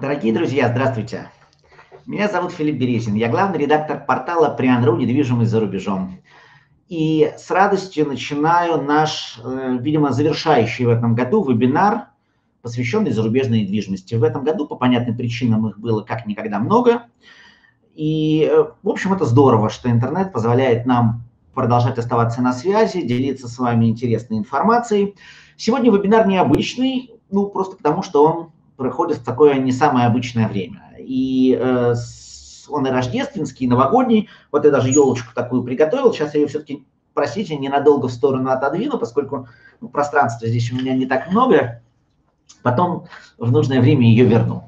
Дорогие друзья, здравствуйте. Меня зовут Филипп Березин. Я главный редактор портала Приан.ру «Недвижимость за рубежом». И с радостью начинаю наш, э, видимо, завершающий в этом году вебинар, посвященный зарубежной недвижимости. В этом году по понятным причинам их было как никогда много. И, э, в общем, это здорово, что интернет позволяет нам продолжать оставаться на связи, делиться с вами интересной информацией. Сегодня вебинар необычный, ну, просто потому что он проходит в такое не самое обычное время. И э, он и рождественский, и новогодний. Вот я даже елочку такую приготовил. Сейчас я ее все-таки, простите, ненадолго в сторону отодвину, поскольку ну, пространства здесь у меня не так много. Потом в нужное время ее верну.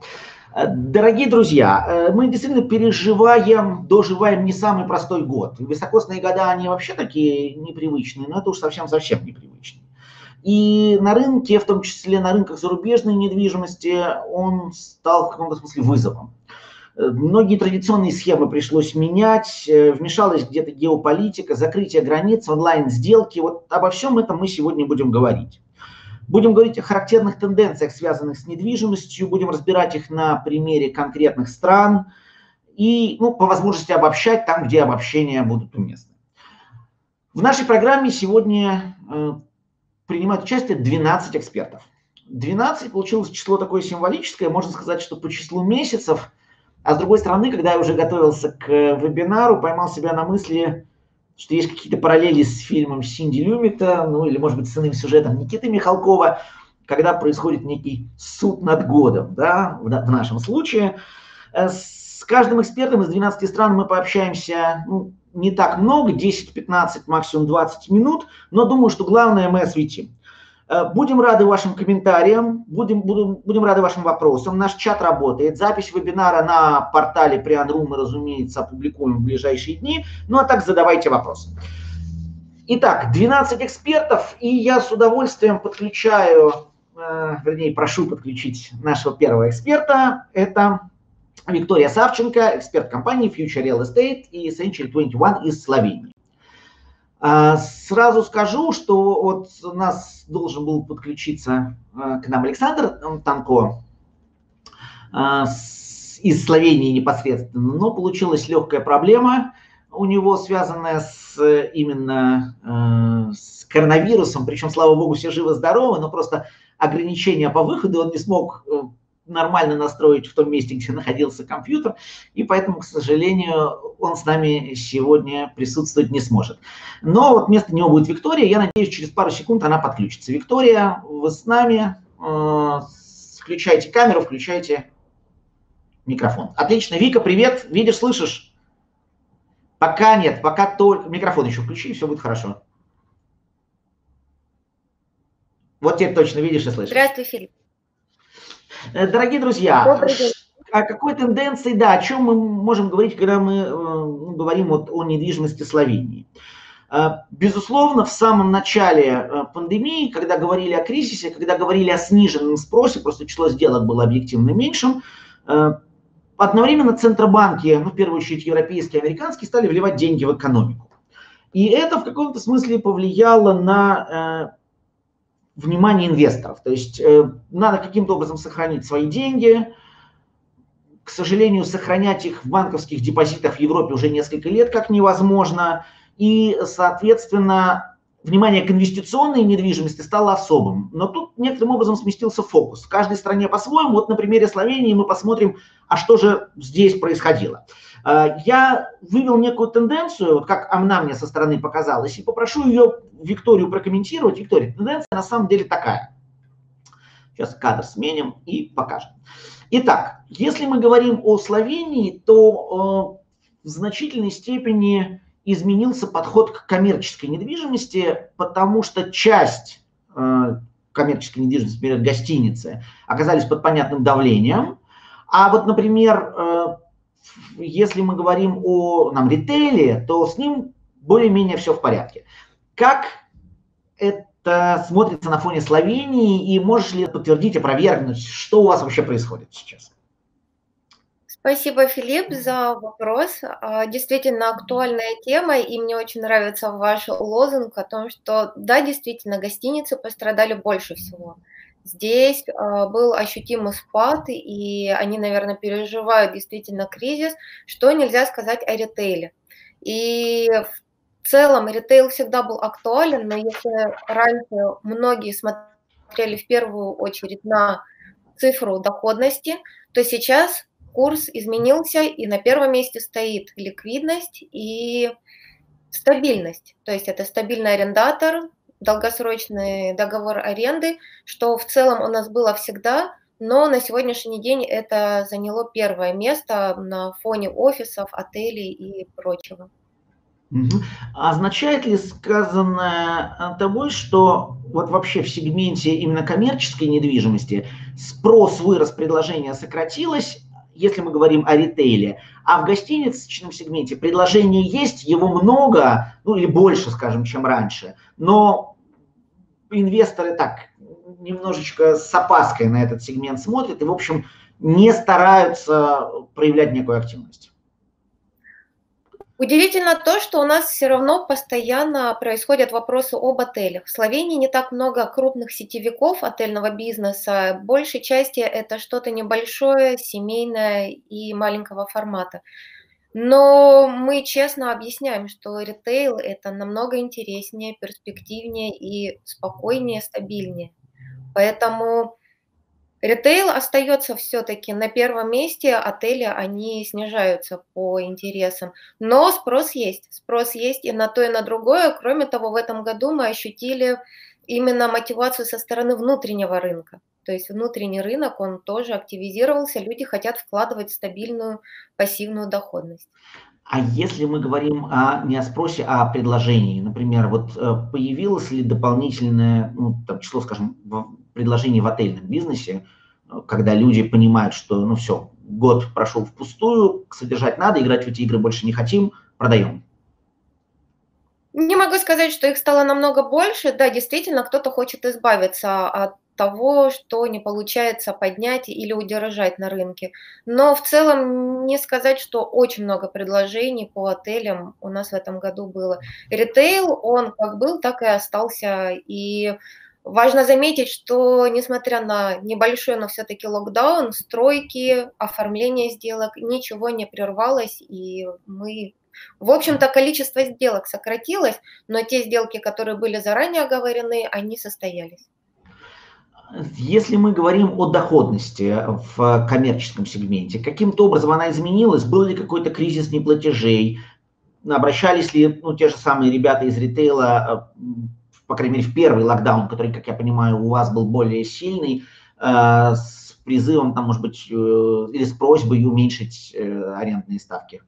Э, дорогие друзья, э, мы действительно переживаем, доживаем не самый простой год. Високосные года, они вообще такие непривычные, но это уж совсем-совсем непривычные. И на рынке, в том числе на рынках зарубежной недвижимости, он стал в каком-то смысле вызовом. Э, многие традиционные схемы пришлось менять, э, вмешалась где-то геополитика, закрытие границ, онлайн-сделки. Вот обо всем этом мы сегодня будем говорить. Будем говорить о характерных тенденциях, связанных с недвижимостью, будем разбирать их на примере конкретных стран и, ну, по возможности обобщать там, где обобщения будут уместны. В нашей программе сегодня э, принимают участие 12 экспертов. 12 получилось число такое символическое, можно сказать, что по числу месяцев. А с другой стороны, когда я уже готовился к вебинару, поймал себя на мысли, что есть какие-то параллели с фильмом Синди Люмита, ну или, может быть, с иным сюжетом Никиты Михалкова, когда происходит некий суд над годом, да, в, в нашем случае. Э, с каждым экспертом из 12 стран мы пообщаемся ну, не так много, 10-15, максимум 20 минут, но думаю, что главное мы осветим. Э, будем рады вашим комментариям, будем, будем, будем рады вашим вопросам. Наш чат работает. Запись вебинара на портале Прианру мы, разумеется, опубликуем в ближайшие дни. Ну а так задавайте вопросы. Итак, 12 экспертов, и я с удовольствием подключаю, э, вернее, прошу подключить нашего первого эксперта. Это Виктория Савченко, эксперт компании Future Real Estate и Century 21 из Словении. А, сразу скажу, что вот у нас должен был подключиться а, к нам Александр Танко а, из Словении непосредственно, но получилась легкая проблема у него, связанная с именно с коронавирусом, причем, слава богу, все живы-здоровы, но просто ограничения по выходу он не смог э, нормально настроить в том месте, где находился компьютер, и поэтому, к сожалению, он с нами сегодня присутствовать не сможет. Но вот вместо него будет Виктория, я надеюсь, через пару секунд она подключится. Виктория, вы с нами, э, включайте камеру, включайте микрофон. Отлично, Вика, привет, видишь, слышишь? Пока нет, пока только микрофон еще включи, и все будет хорошо. Вот теперь точно видишь и слышишь. Здравствуй, Филипп. Э, дорогие друзья, о какой тенденции, да, о чем мы можем говорить, когда мы э, ну, говорим вот о недвижимости Словении? Э, безусловно, в самом начале пандемии, когда говорили о кризисе, когда говорили о сниженном спросе, просто число сделок было объективно меньшим, одновременно центробанки, ну, в первую очередь европейские, американские, стали вливать деньги в экономику. И это в каком-то смысле повлияло на внимание инвесторов. То есть э, надо каким-то образом сохранить свои деньги. К сожалению, сохранять их в банковских депозитах в Европе уже несколько лет как невозможно. И, соответственно, внимание к инвестиционной недвижимости стало особым. Но тут некоторым образом сместился фокус. В каждой стране по-своему. Вот на примере Словении мы посмотрим, а что же здесь происходило. Э, я вывел некую тенденцию, как она мне со стороны показалась, и попрошу ее, Викторию, прокомментировать. Виктория, тенденция на самом деле такая. Сейчас кадр сменим и покажем. Итак, если мы говорим о Словении, то э, в значительной степени изменился подход к коммерческой недвижимости, потому что часть э, коммерческой недвижимости, например, гостиницы, оказались под понятным давлением. А вот, например, если мы говорим о нам, ритейле, то с ним более-менее все в порядке. Как это смотрится на фоне Словении, и можешь ли подтвердить, опровергнуть, что у вас вообще происходит сейчас? Спасибо, Филипп, за вопрос. А, действительно актуальная тема, и мне очень нравится ваш лозунг о том, что да, действительно, гостиницы пострадали больше всего. Здесь а, был ощутимый спад, и они, наверное, переживают действительно кризис, что нельзя сказать о ритейле. И в целом ритейл всегда был актуален, но если раньше многие смотрели в первую очередь на цифру доходности, то сейчас курс изменился, и на первом месте стоит ликвидность и стабильность. То есть это стабильный арендатор, долгосрочный договор аренды, что в целом у нас было всегда, но на сегодняшний день это заняло первое место на фоне офисов, отелей и прочего. А означает ли сказанное тобой, что вот вообще в сегменте именно коммерческой недвижимости спрос вырос, предложение сократилось, если мы говорим о ритейле, а в гостиничном сегменте предложение есть, его много, ну или больше, скажем, чем раньше, но инвесторы так немножечко с опаской на этот сегмент смотрят и, в общем, не стараются проявлять некую активность. Удивительно то, что у нас все равно постоянно происходят вопросы об отелях. В Словении не так много крупных сетевиков отельного бизнеса. Большей части это что-то небольшое, семейное и маленького формата. Но мы честно объясняем, что ритейл это намного интереснее, перспективнее и спокойнее, стабильнее. Поэтому Ритейл остается все-таки на первом месте, отели, они снижаются по интересам. Но спрос есть, спрос есть и на то, и на другое. Кроме того, в этом году мы ощутили именно мотивацию со стороны внутреннего рынка. То есть внутренний рынок, он тоже активизировался, люди хотят вкладывать стабильную пассивную доходность. А если мы говорим о, не о спросе, а о предложении, например, вот э, появилось ли дополнительное ну, там, число, скажем, предложений в отельном бизнесе, э, когда люди понимают, что ну все, год прошел впустую, содержать надо, играть в эти игры больше не хотим, продаем. Не могу сказать, что их стало намного больше. Да, действительно, кто-то хочет избавиться от того, что не получается поднять или удержать на рынке. Но в целом не сказать, что очень много предложений по отелям у нас в этом году было. Ритейл, он как был, так и остался. И важно заметить, что несмотря на небольшой, но все-таки локдаун, стройки, оформление сделок, ничего не прервалось, и мы в общем-то, количество сделок сократилось, но те сделки, которые были заранее оговорены, они состоялись. Если мы говорим о доходности в коммерческом сегменте, каким-то образом она изменилась? Был ли какой-то кризис неплатежей? Обращались ли ну, те же самые ребята из ритейла, э, по крайней мере, в первый локдаун, который, как я понимаю, у вас был более сильный, э, с призывом, там, может быть, э, или с просьбой уменьшить арендные ставки?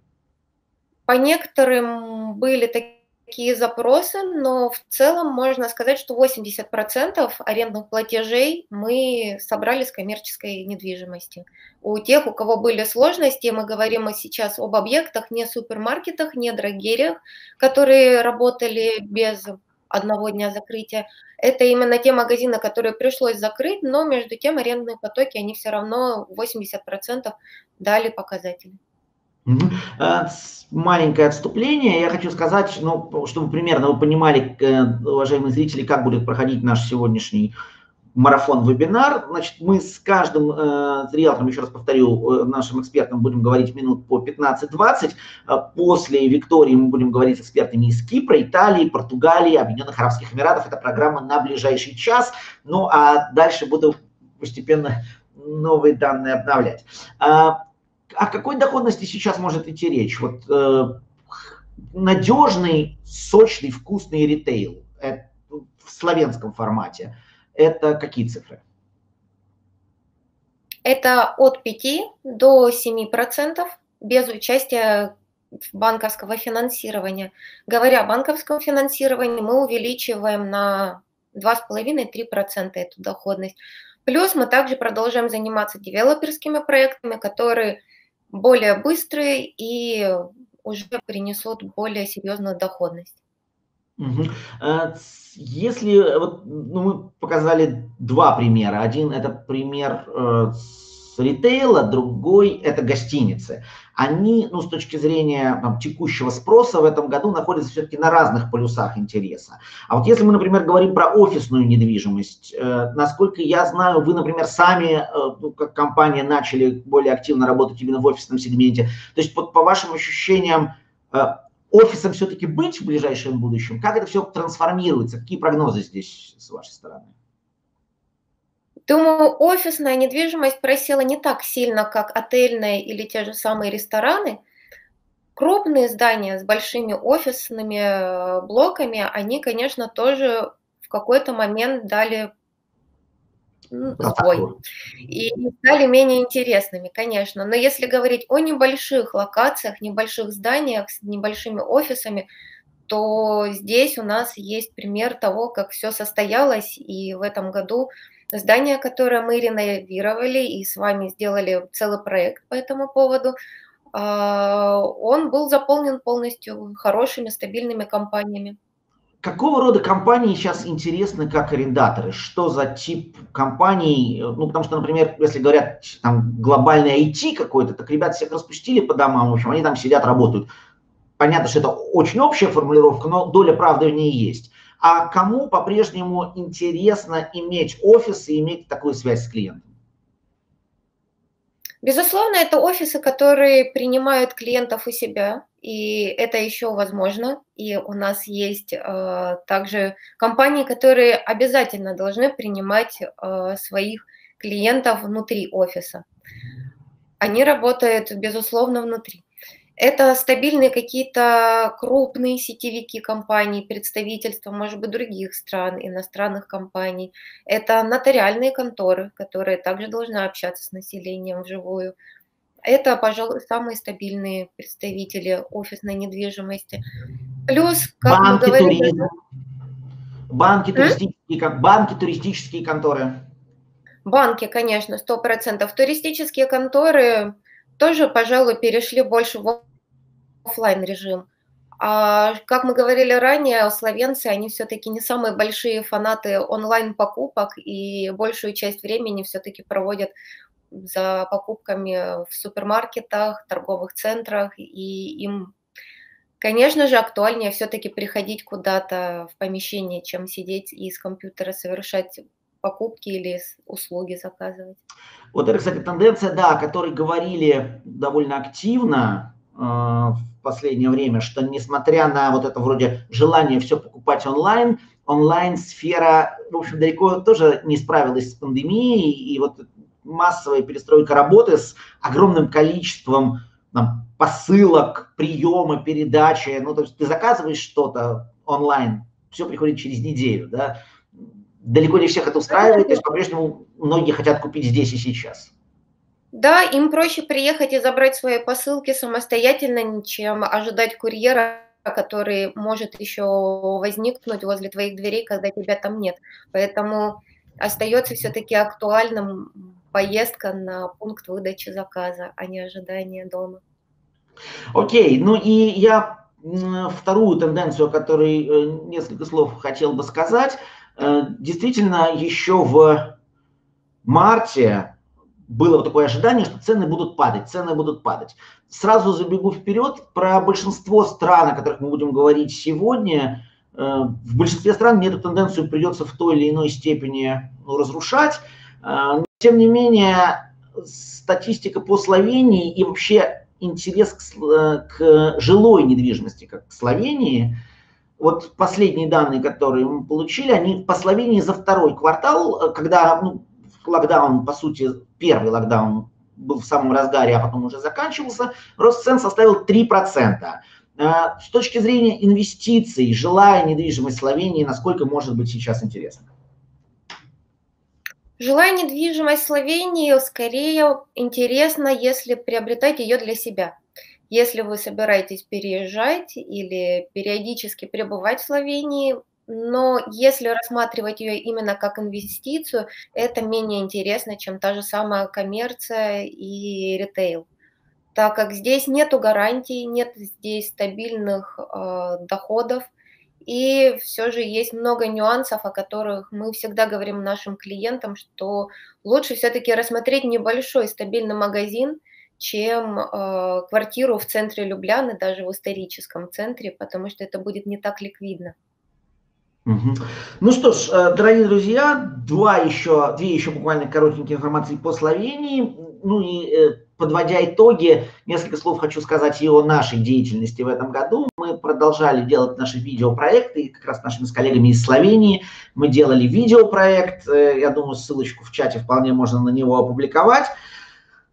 По некоторым были такие такие запросы, но в целом можно сказать, что 80% арендных платежей мы собрали с коммерческой недвижимости. У тех, у кого были сложности, мы говорим сейчас об объектах, не супермаркетах, не драгериях, которые работали без одного дня закрытия. Это именно те магазины, которые пришлось закрыть, но между тем арендные потоки, они все равно 80% дали показатели. Э, маленькое отступление. Я хочу сказать, ну, чтобы примерно вы понимали, э, уважаемые зрители, как будет проходить наш сегодняшний марафон-вебинар. Значит, мы с каждым э, риэлтором, еще раз повторю, э, нашим экспертам будем говорить минут по 15-20. После Виктории мы будем говорить с экспертами из Кипра, Италии, Португалии, Объединенных Арабских Эмиратов. Это программа на ближайший час. Ну, а дальше буду постепенно новые данные обновлять. О какой доходности сейчас может идти речь? Вот э, надежный, сочный, вкусный ритейл это, в славянском формате. Это какие цифры? Это от 5 до 7 процентов без участия банковского финансирования. Говоря о банковском финансировании, мы увеличиваем на 2,5-3% эту доходность. Плюс мы также продолжаем заниматься девелоперскими проектами, которые более быстрые и уже принесут более серьезную доходность. Угу. Если вот, ну, мы показали два примера. Один это пример э, с ритейла, другой это гостиницы. Они, ну, с точки зрения там, текущего спроса в этом году находятся все-таки на разных полюсах интереса. А вот если мы, например, говорим про офисную недвижимость, э, насколько я знаю, вы, например, сами, э, ну, как компания, начали более активно работать именно в офисном сегменте. То есть, по, по вашим ощущениям, э, офисом все-таки быть в ближайшем будущем? Как это все трансформируется? Какие прогнозы здесь с вашей стороны? Думаю, офисная недвижимость просела не так сильно, как отельная или те же самые рестораны. Крупные здания с большими офисными э, блоками, они, конечно, тоже в какой-то момент дали сбой. И стали менее интересными, конечно. Но если говорить о небольших локациях, небольших зданиях с небольшими офисами, то здесь у нас есть пример того, как все состоялось, и в этом году Здание, которое мы реновировали и с вами сделали целый проект по этому поводу, а, он был заполнен полностью хорошими, стабильными компаниями. Какого рода компании сейчас интересны как арендаторы? Что за тип компаний? Ну, потому что, например, если говорят там глобальный IT какой-то, так ребят всех распустили по домам, в общем, они там сидят, работают. Понятно, что это очень общая формулировка, но доля правды в ней есть а кому по-прежнему интересно иметь офис и иметь такую связь с клиентом? Безусловно, это офисы, которые принимают клиентов у себя, и это еще возможно. И у нас есть э, также компании, которые обязательно должны принимать э, своих клиентов внутри офиса. Они работают, безусловно, внутри. Это стабильные какие-то крупные сетевики компаний, представительства, может быть, других стран, иностранных компаний. Это нотариальные конторы, которые также должны общаться с населением вживую. Это, пожалуй, самые стабильные представители офисной недвижимости. Плюс, как банки, мы говорили... Туризм. Банки, туристические, банки, туристические конторы. Банки, конечно, сто процентов. Туристические конторы тоже, пожалуй, перешли больше в офлайн режим. А как мы говорили ранее, словенцы, они все-таки не самые большие фанаты онлайн-покупок и большую часть времени все-таки проводят за покупками в супермаркетах, торговых центрах, и им, конечно же, актуальнее все-таки приходить куда-то в помещение, чем сидеть и с компьютера совершать покупки или услуги заказывать. Вот это, кстати, тенденция, да, о которой говорили довольно активно э, в последнее время, что несмотря на вот это вроде желание все покупать онлайн, онлайн-сфера, в общем, далеко тоже не справилась с пандемией, и вот массовая перестройка работы с огромным количеством там, посылок, приема, передачи, ну, то есть ты заказываешь что-то онлайн, все приходит через неделю, да, далеко не всех это устраивает, то есть по-прежнему многие хотят купить здесь и сейчас. Да, им проще приехать и забрать свои посылки самостоятельно, чем ожидать курьера, который может еще возникнуть возле твоих дверей, когда тебя там нет. Поэтому остается все-таки актуальным поездка на пункт выдачи заказа, а не ожидание дома. Окей, ну и я вторую тенденцию, о которой э, несколько слов хотел бы сказать. Э, действительно, еще в марте было вот такое ожидание, что цены будут падать, цены будут падать. Сразу забегу вперед, про большинство стран, о которых мы будем говорить сегодня, э, в большинстве стран мне эту тенденцию придется в той или иной степени ну, разрушать. Э, тем не менее, статистика по Словении и вообще интерес к, к жилой недвижимости, как к Словении – вот последние данные, которые мы получили, они по Словении за второй квартал, э, когда ну, локдаун, по сути, первый локдаун был в самом разгаре, а потом уже заканчивался, рост цен составил 3%. Э, с точки зрения инвестиций, жилая недвижимость Словении, насколько может быть сейчас интересно? Жилая недвижимость Словении скорее интересна, если приобретать ее для себя. Если вы собираетесь переезжать или периодически пребывать в Словении, но если рассматривать ее именно как инвестицию, это менее интересно, чем та же самая коммерция и ритейл, так как здесь нету гарантий, нет здесь стабильных э, доходов, и все же есть много нюансов, о которых мы всегда говорим нашим клиентам, что лучше все-таки рассмотреть небольшой стабильный магазин – чем э, квартиру в центре Любляны, даже в историческом центре, потому что это будет не так ликвидно. Ну что ж, э, дорогие друзья, два еще, две еще буквально коротенькие информации по Словении. Ну и э, подводя итоги, несколько слов хочу сказать и о нашей деятельности в этом году. Мы продолжали делать наши видеопроекты, как раз нашими с коллегами из Словении. Мы делали видеопроект, э, я думаю, ссылочку в чате вполне можно на него опубликовать.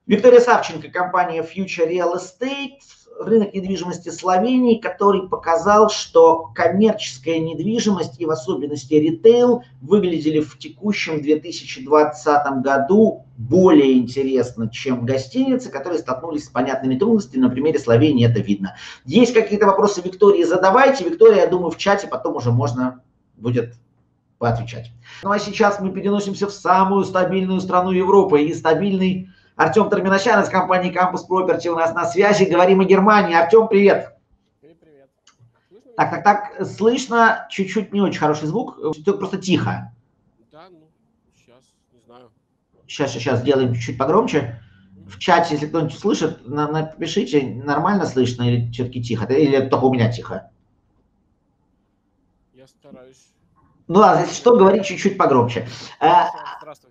Виктория Савченко, компания Future Real Estate – рынок недвижимости Словении, который показал, что коммерческая недвижимость и в особенности ритейл выглядели в текущем 2020 году более интересно, чем гостиницы, которые столкнулись с понятными трудностями. На примере Словении это видно. Есть какие-то вопросы Виктории, задавайте. Виктория, я думаю, в чате потом уже можно будет поотвечать. Ну а сейчас мы переносимся в самую стабильную страну Европы и стабильный Артем Терминощан из компании Campus Property у нас на связи. Говорим о Германии. Артем, привет. Привет, привет. Так, так, так, слышно чуть-чуть не очень хороший звук, просто тихо. Да, ну, сейчас, не знаю. Сейчас, сейчас сделаем чуть-чуть погромче. В чате, если кто-нибудь слышит, напишите, нормально слышно или все-таки тихо, или только у меня тихо. Я стараюсь. Ну ладно, если что, говорить чуть-чуть погромче. Здравствуй.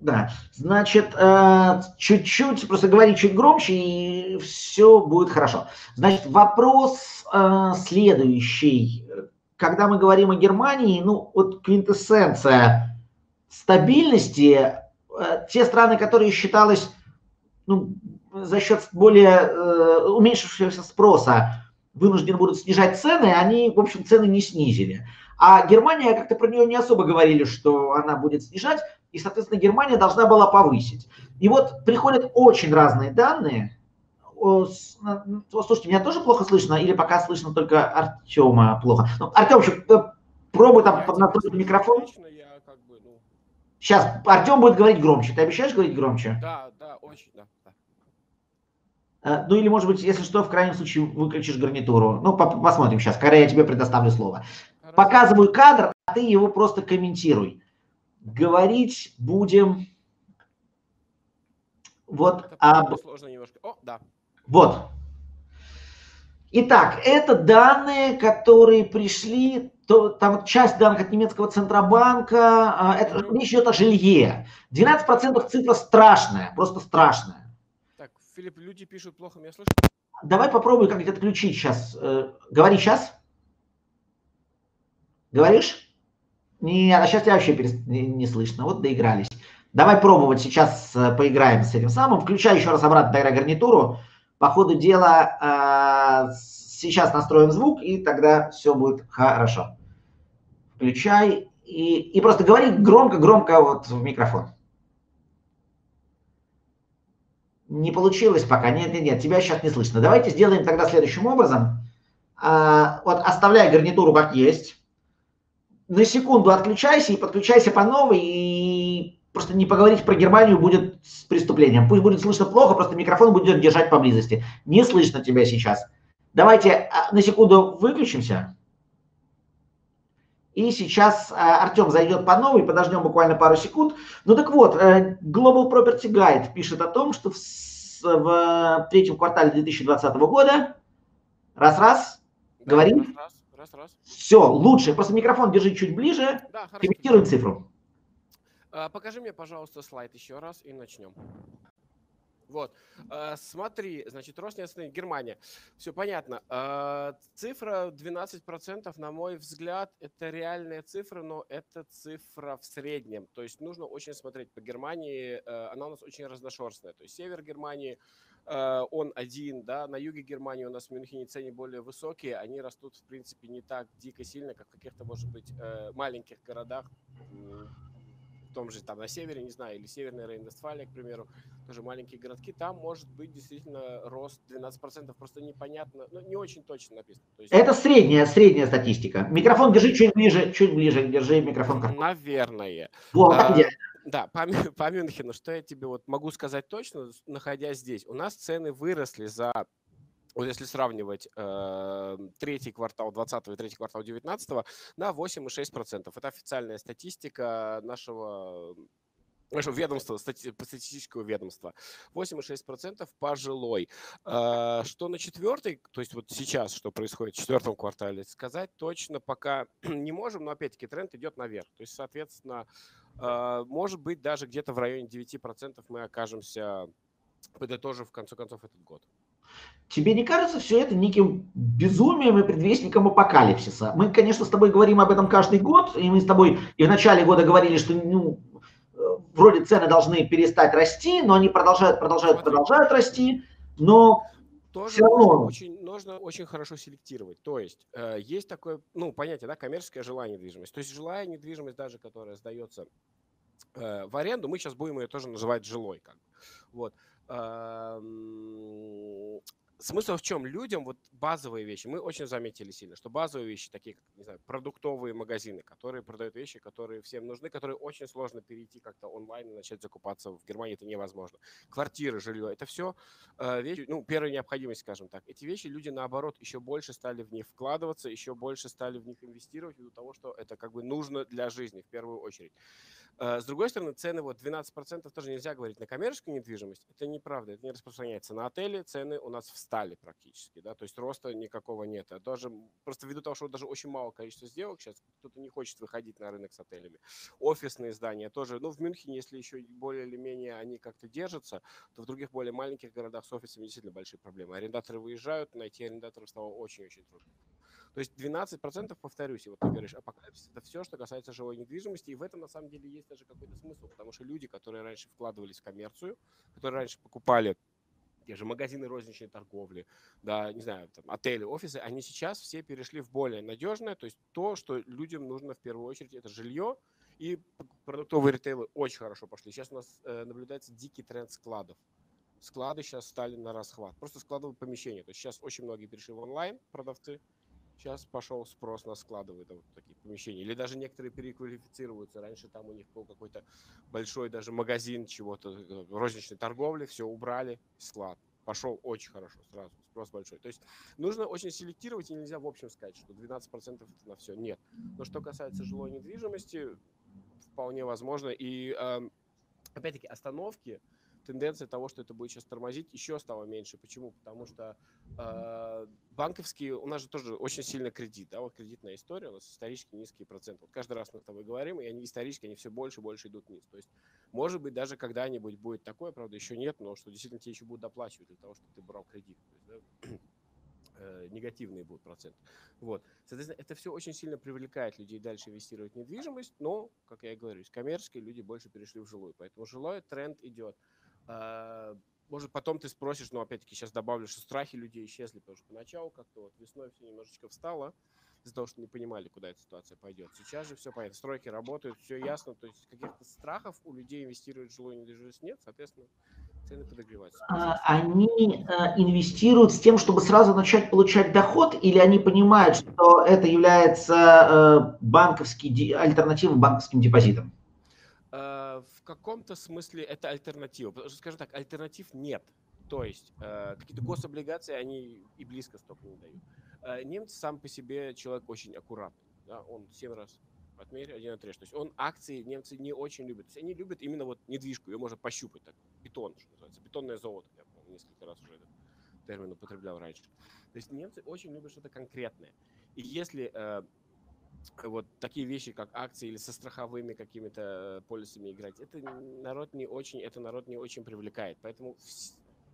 Да, значит, э, чуть-чуть, просто говори чуть громче, и все будет хорошо. Значит, вопрос э, следующий. Когда мы говорим о Германии, ну, вот квинтэссенция стабильности, э, те страны, которые считалось, ну, за счет более уменьшившегося спроса вынуждены будут снижать цены, они, в общем, цены не снизили. А Германия, как-то про нее не особо говорили, что она будет снижать, и, соответственно, Германия должна была повысить. И вот приходят очень разные данные. Слушайте, меня тоже плохо слышно, или пока слышно только Артема плохо? Ну, Артем, э, пробуй там настроить микрофон. Сейчас Артем будет говорить громче. Ты обещаешь говорить громче? Да, да, очень, да. Э, ну или, может быть, если что, в крайнем случае выключишь гарнитуру. Ну, посмотрим сейчас, когда я тебе предоставлю слово. Показываю кадр, а ты его просто комментируй. Говорить будем вот об... Сложно немножко. О, да. Вот. Итак, это данные, которые пришли, то, там часть данных от немецкого Центробанка, а, это, речь идет о жилье. 12% цифра страшная, просто страшная. Так, Филипп, люди пишут плохо, меня слышат? Давай попробуй как-нибудь отключить сейчас. Э, говори сейчас. Говоришь? Нет, а сейчас тебя вообще не, не слышно. Вот доигрались. Давай пробовать сейчас э, поиграем с этим самым. Включай еще раз обратно тогда гарнитуру. По ходу дела э, сейчас настроим звук, и тогда все будет хорошо. Включай и, и просто говори громко-громко вот в микрофон. Не получилось пока. Нет, нет, нет, тебя сейчас не слышно. Давайте сделаем тогда следующим образом. А, вот оставляй гарнитуру как есть на секунду отключайся и подключайся по новой, и просто не поговорить про Германию будет с преступлением. Пусть будет слышно плохо, просто микрофон будет держать поблизости. Не слышно тебя сейчас. Давайте а, на секунду выключимся. И сейчас а, Артем зайдет по новой, подождем буквально пару секунд. Ну так вот, э, Global Property Guide пишет о том, что в, в третьем квартале 2020 года раз-раз, да, говорим. Раз, раз Раз, раз. Все, лучше. Просто микрофон держи чуть ближе. Да, хорошо. Цифру. А, покажи мне, пожалуйста, слайд еще раз и начнем. Вот, а, смотри, значит, Роснефть, Германия. Все понятно. А, цифра 12%, на мой взгляд, это реальная цифра, но это цифра в среднем. То есть нужно очень смотреть по Германии. Она у нас очень разношерстная. То есть север Германии – он один, да, на юге Германии у нас в Мюнхене цены более высокие, они растут, в принципе, не так дико сильно, как в каких-то, может быть, э, маленьких городах, в том же там на севере, не знаю, или северная Рейн-Вестфалия, к примеру, тоже маленькие городки, там может быть действительно рост 12%, просто непонятно, ну, не очень точно написано. То есть... Это средняя, средняя статистика. Микрофон держи чуть ближе, чуть ближе, держи микрофон. Наверное. Вот, а, да, по, по Мюнхену, что я тебе вот могу сказать точно, находясь здесь, у нас цены выросли за вот если сравнивать э, третий квартал 20 и третий квартал 19 на 8,6%. Это официальная статистика нашего Нашего ведомства, стати, статистического ведомства. 8,6% пожилой. А, что на четвертый, то есть вот сейчас, что происходит в четвертом квартале, сказать точно пока не можем, но опять-таки тренд идет наверх. То есть, соответственно, может быть, даже где-то в районе 9% мы окажемся, подытожив в конце концов этот год. Тебе не кажется все это неким безумием и предвестником апокалипсиса? Мы, конечно, с тобой говорим об этом каждый год, и мы с тобой и в начале года говорили, что ну, вроде цены должны перестать расти, но они продолжают, продолжают, продолжают расти, но тоже все равно. Очень, нужно очень хорошо селектировать. То есть э, есть такое, ну, понятие, да, коммерческое желание недвижимости. То есть жилая недвижимость даже, которая сдается э, в аренду, мы сейчас будем ее тоже называть жилой, как бы. Вот. Э, смысл в чем? Людям вот базовые вещи, мы очень заметили сильно, что базовые вещи, такие как, не знаю, продуктовые магазины, которые продают вещи, которые всем нужны, которые очень сложно перейти как-то онлайн и начать закупаться. В Германии это невозможно. Квартиры, жилье, это все э, вещи, ну, первая необходимость, скажем так. Эти вещи люди, наоборот, еще больше стали в них вкладываться, еще больше стали в них инвестировать, ввиду того, что это как бы нужно для жизни в первую очередь. Э, с другой стороны, цены вот 12% тоже нельзя говорить на коммерческую недвижимость. Это неправда, это не распространяется. На отели цены у нас встали практически, да, то есть роста никакого нет. А даже просто ввиду того, что даже очень мало количества сделок сейчас, кто-то не хочет выходить на рынок с отелями. Офисные здания тоже, ну, в Мюнхене, если еще более или менее они как-то держатся, то в других более маленьких городах с офисами действительно большие проблемы. Арендаторы выезжают, найти арендаторов стало очень-очень трудно. То есть 12%, повторюсь, и вот ты говоришь, апокалипсис – это все, что касается жилой недвижимости, и в этом на самом деле есть даже какой-то смысл, потому что люди, которые раньше вкладывались в коммерцию, которые раньше покупали те же магазины розничной торговли, да, не знаю, там, отели, офисы, они сейчас все перешли в более надежное, то есть то, что людям нужно в первую очередь, это жилье, и продуктовые ритейлы очень хорошо пошли. Сейчас у нас э, наблюдается дикий тренд складов. Склады сейчас стали на расхват. Просто складовые помещения. То есть сейчас очень многие перешли в онлайн продавцы, Сейчас пошел спрос на складовые там, такие помещения. Или даже некоторые переквалифицируются. Раньше там у них был какой-то большой даже магазин чего-то, э, розничной торговли, все убрали, склад. Пошел очень хорошо сразу, спрос большой. То есть нужно очень селектировать, и нельзя в общем сказать, что 12% это на все. Нет. Но что касается жилой недвижимости, вполне возможно. И э, опять-таки остановки, тенденция того, что это будет сейчас тормозить, еще стало меньше. Почему? Потому что э, банковские, у нас же тоже очень сильно кредит, да, вот кредитная история, у нас исторически низкие проценты. Вот каждый раз мы с тобой говорим, и они исторически, они все больше и больше идут вниз. То есть, может быть, даже когда-нибудь будет такое, правда, еще нет, но что действительно тебе еще будут доплачивать для того, чтобы ты брал кредит. То есть, да, э, негативные будут проценты. Вот. Соответственно, это все очень сильно привлекает людей дальше инвестировать в недвижимость, но, как я и говорю, из люди больше перешли в жилую. Поэтому жилой тренд идет. А, может, потом ты спросишь, но опять-таки сейчас добавлю, что страхи людей исчезли, потому что поначалу как-то вот весной все немножечко встало из-за того, что не понимали, куда эта ситуация пойдет. Сейчас же все понятно, стройки работают, все ясно, то есть каких-то страхов у людей инвестировать в жилую недвижимость нет, соответственно, цены подогреваются. А, они а, инвестируют с тем, чтобы сразу начать получать доход, или они понимают, что это является банковский, альтернативным банковским депозитом? В каком-то смысле это альтернатива. Скажем так, альтернатив нет. То есть э, какие-то гособлигации, они и близко столько не дают. Э, немцы сам по себе человек очень аккуратный. Да? Он семь раз отмерил, один отрежь. То есть он акции немцы не очень любят. То есть они любят именно вот недвижку, ее можно пощупать, так, бетон, что называется, бетонное золото. Я помню, несколько раз уже этот термин употреблял раньше. То есть немцы очень любят что-то конкретное. И если э, вот такие вещи, как акции или со страховыми какими-то э, полисами играть, это народ не очень, это народ не очень привлекает. Поэтому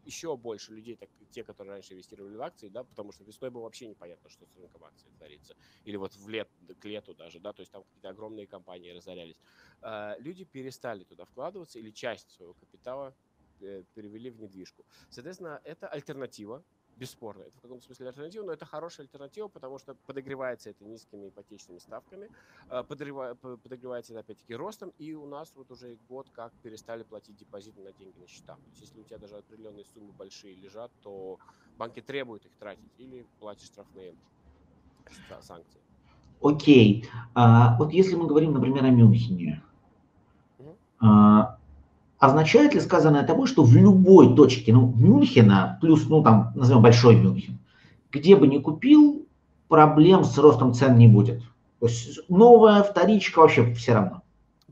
еще больше людей, так, те, которые раньше инвестировали в акции, да, потому что весной было вообще непонятно, что с рынком акций творится. Или вот в лет, к лету даже, да, то есть там какие-то огромные компании разорялись. А, люди перестали туда вкладываться или часть своего капитала э, перевели в недвижку. Соответственно, это альтернатива бесспорно. Это в каком-то смысле альтернатива, но это хорошая альтернатива, потому что подогревается это низкими ипотечными ставками, а, подогревается это опять-таки ростом, и у нас вот уже год как перестали платить депозиты на деньги на счета. То есть если у тебя даже определенные суммы большие лежат, то банки требуют их тратить или платишь штрафные санкции. Окей. А, вот если мы говорим, например, о Мюнхене, угу. а, означает ли сказанное тобой, что в любой точке, ну, Мюнхена, плюс, ну, там, назовем Большой Мюнхен, где бы ни купил, проблем с ростом цен не будет? То есть новая вторичка вообще все равно.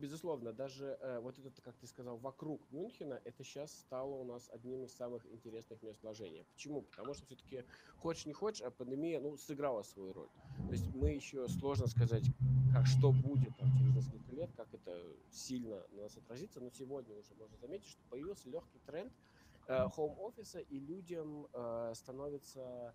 Безусловно, даже э, вот это, как ты сказал, вокруг Мюнхена, это сейчас стало у нас одним из самых интересных мест вложения. Почему? Потому что все-таки хочешь не хочешь, а пандемия, ну, сыграла свою роль. То есть мы еще сложно сказать, как что будет там, через несколько лет, как это сильно на нас отразится, но сегодня уже можно заметить, что появился легкий тренд э, хоум-офиса, и людям э, становится,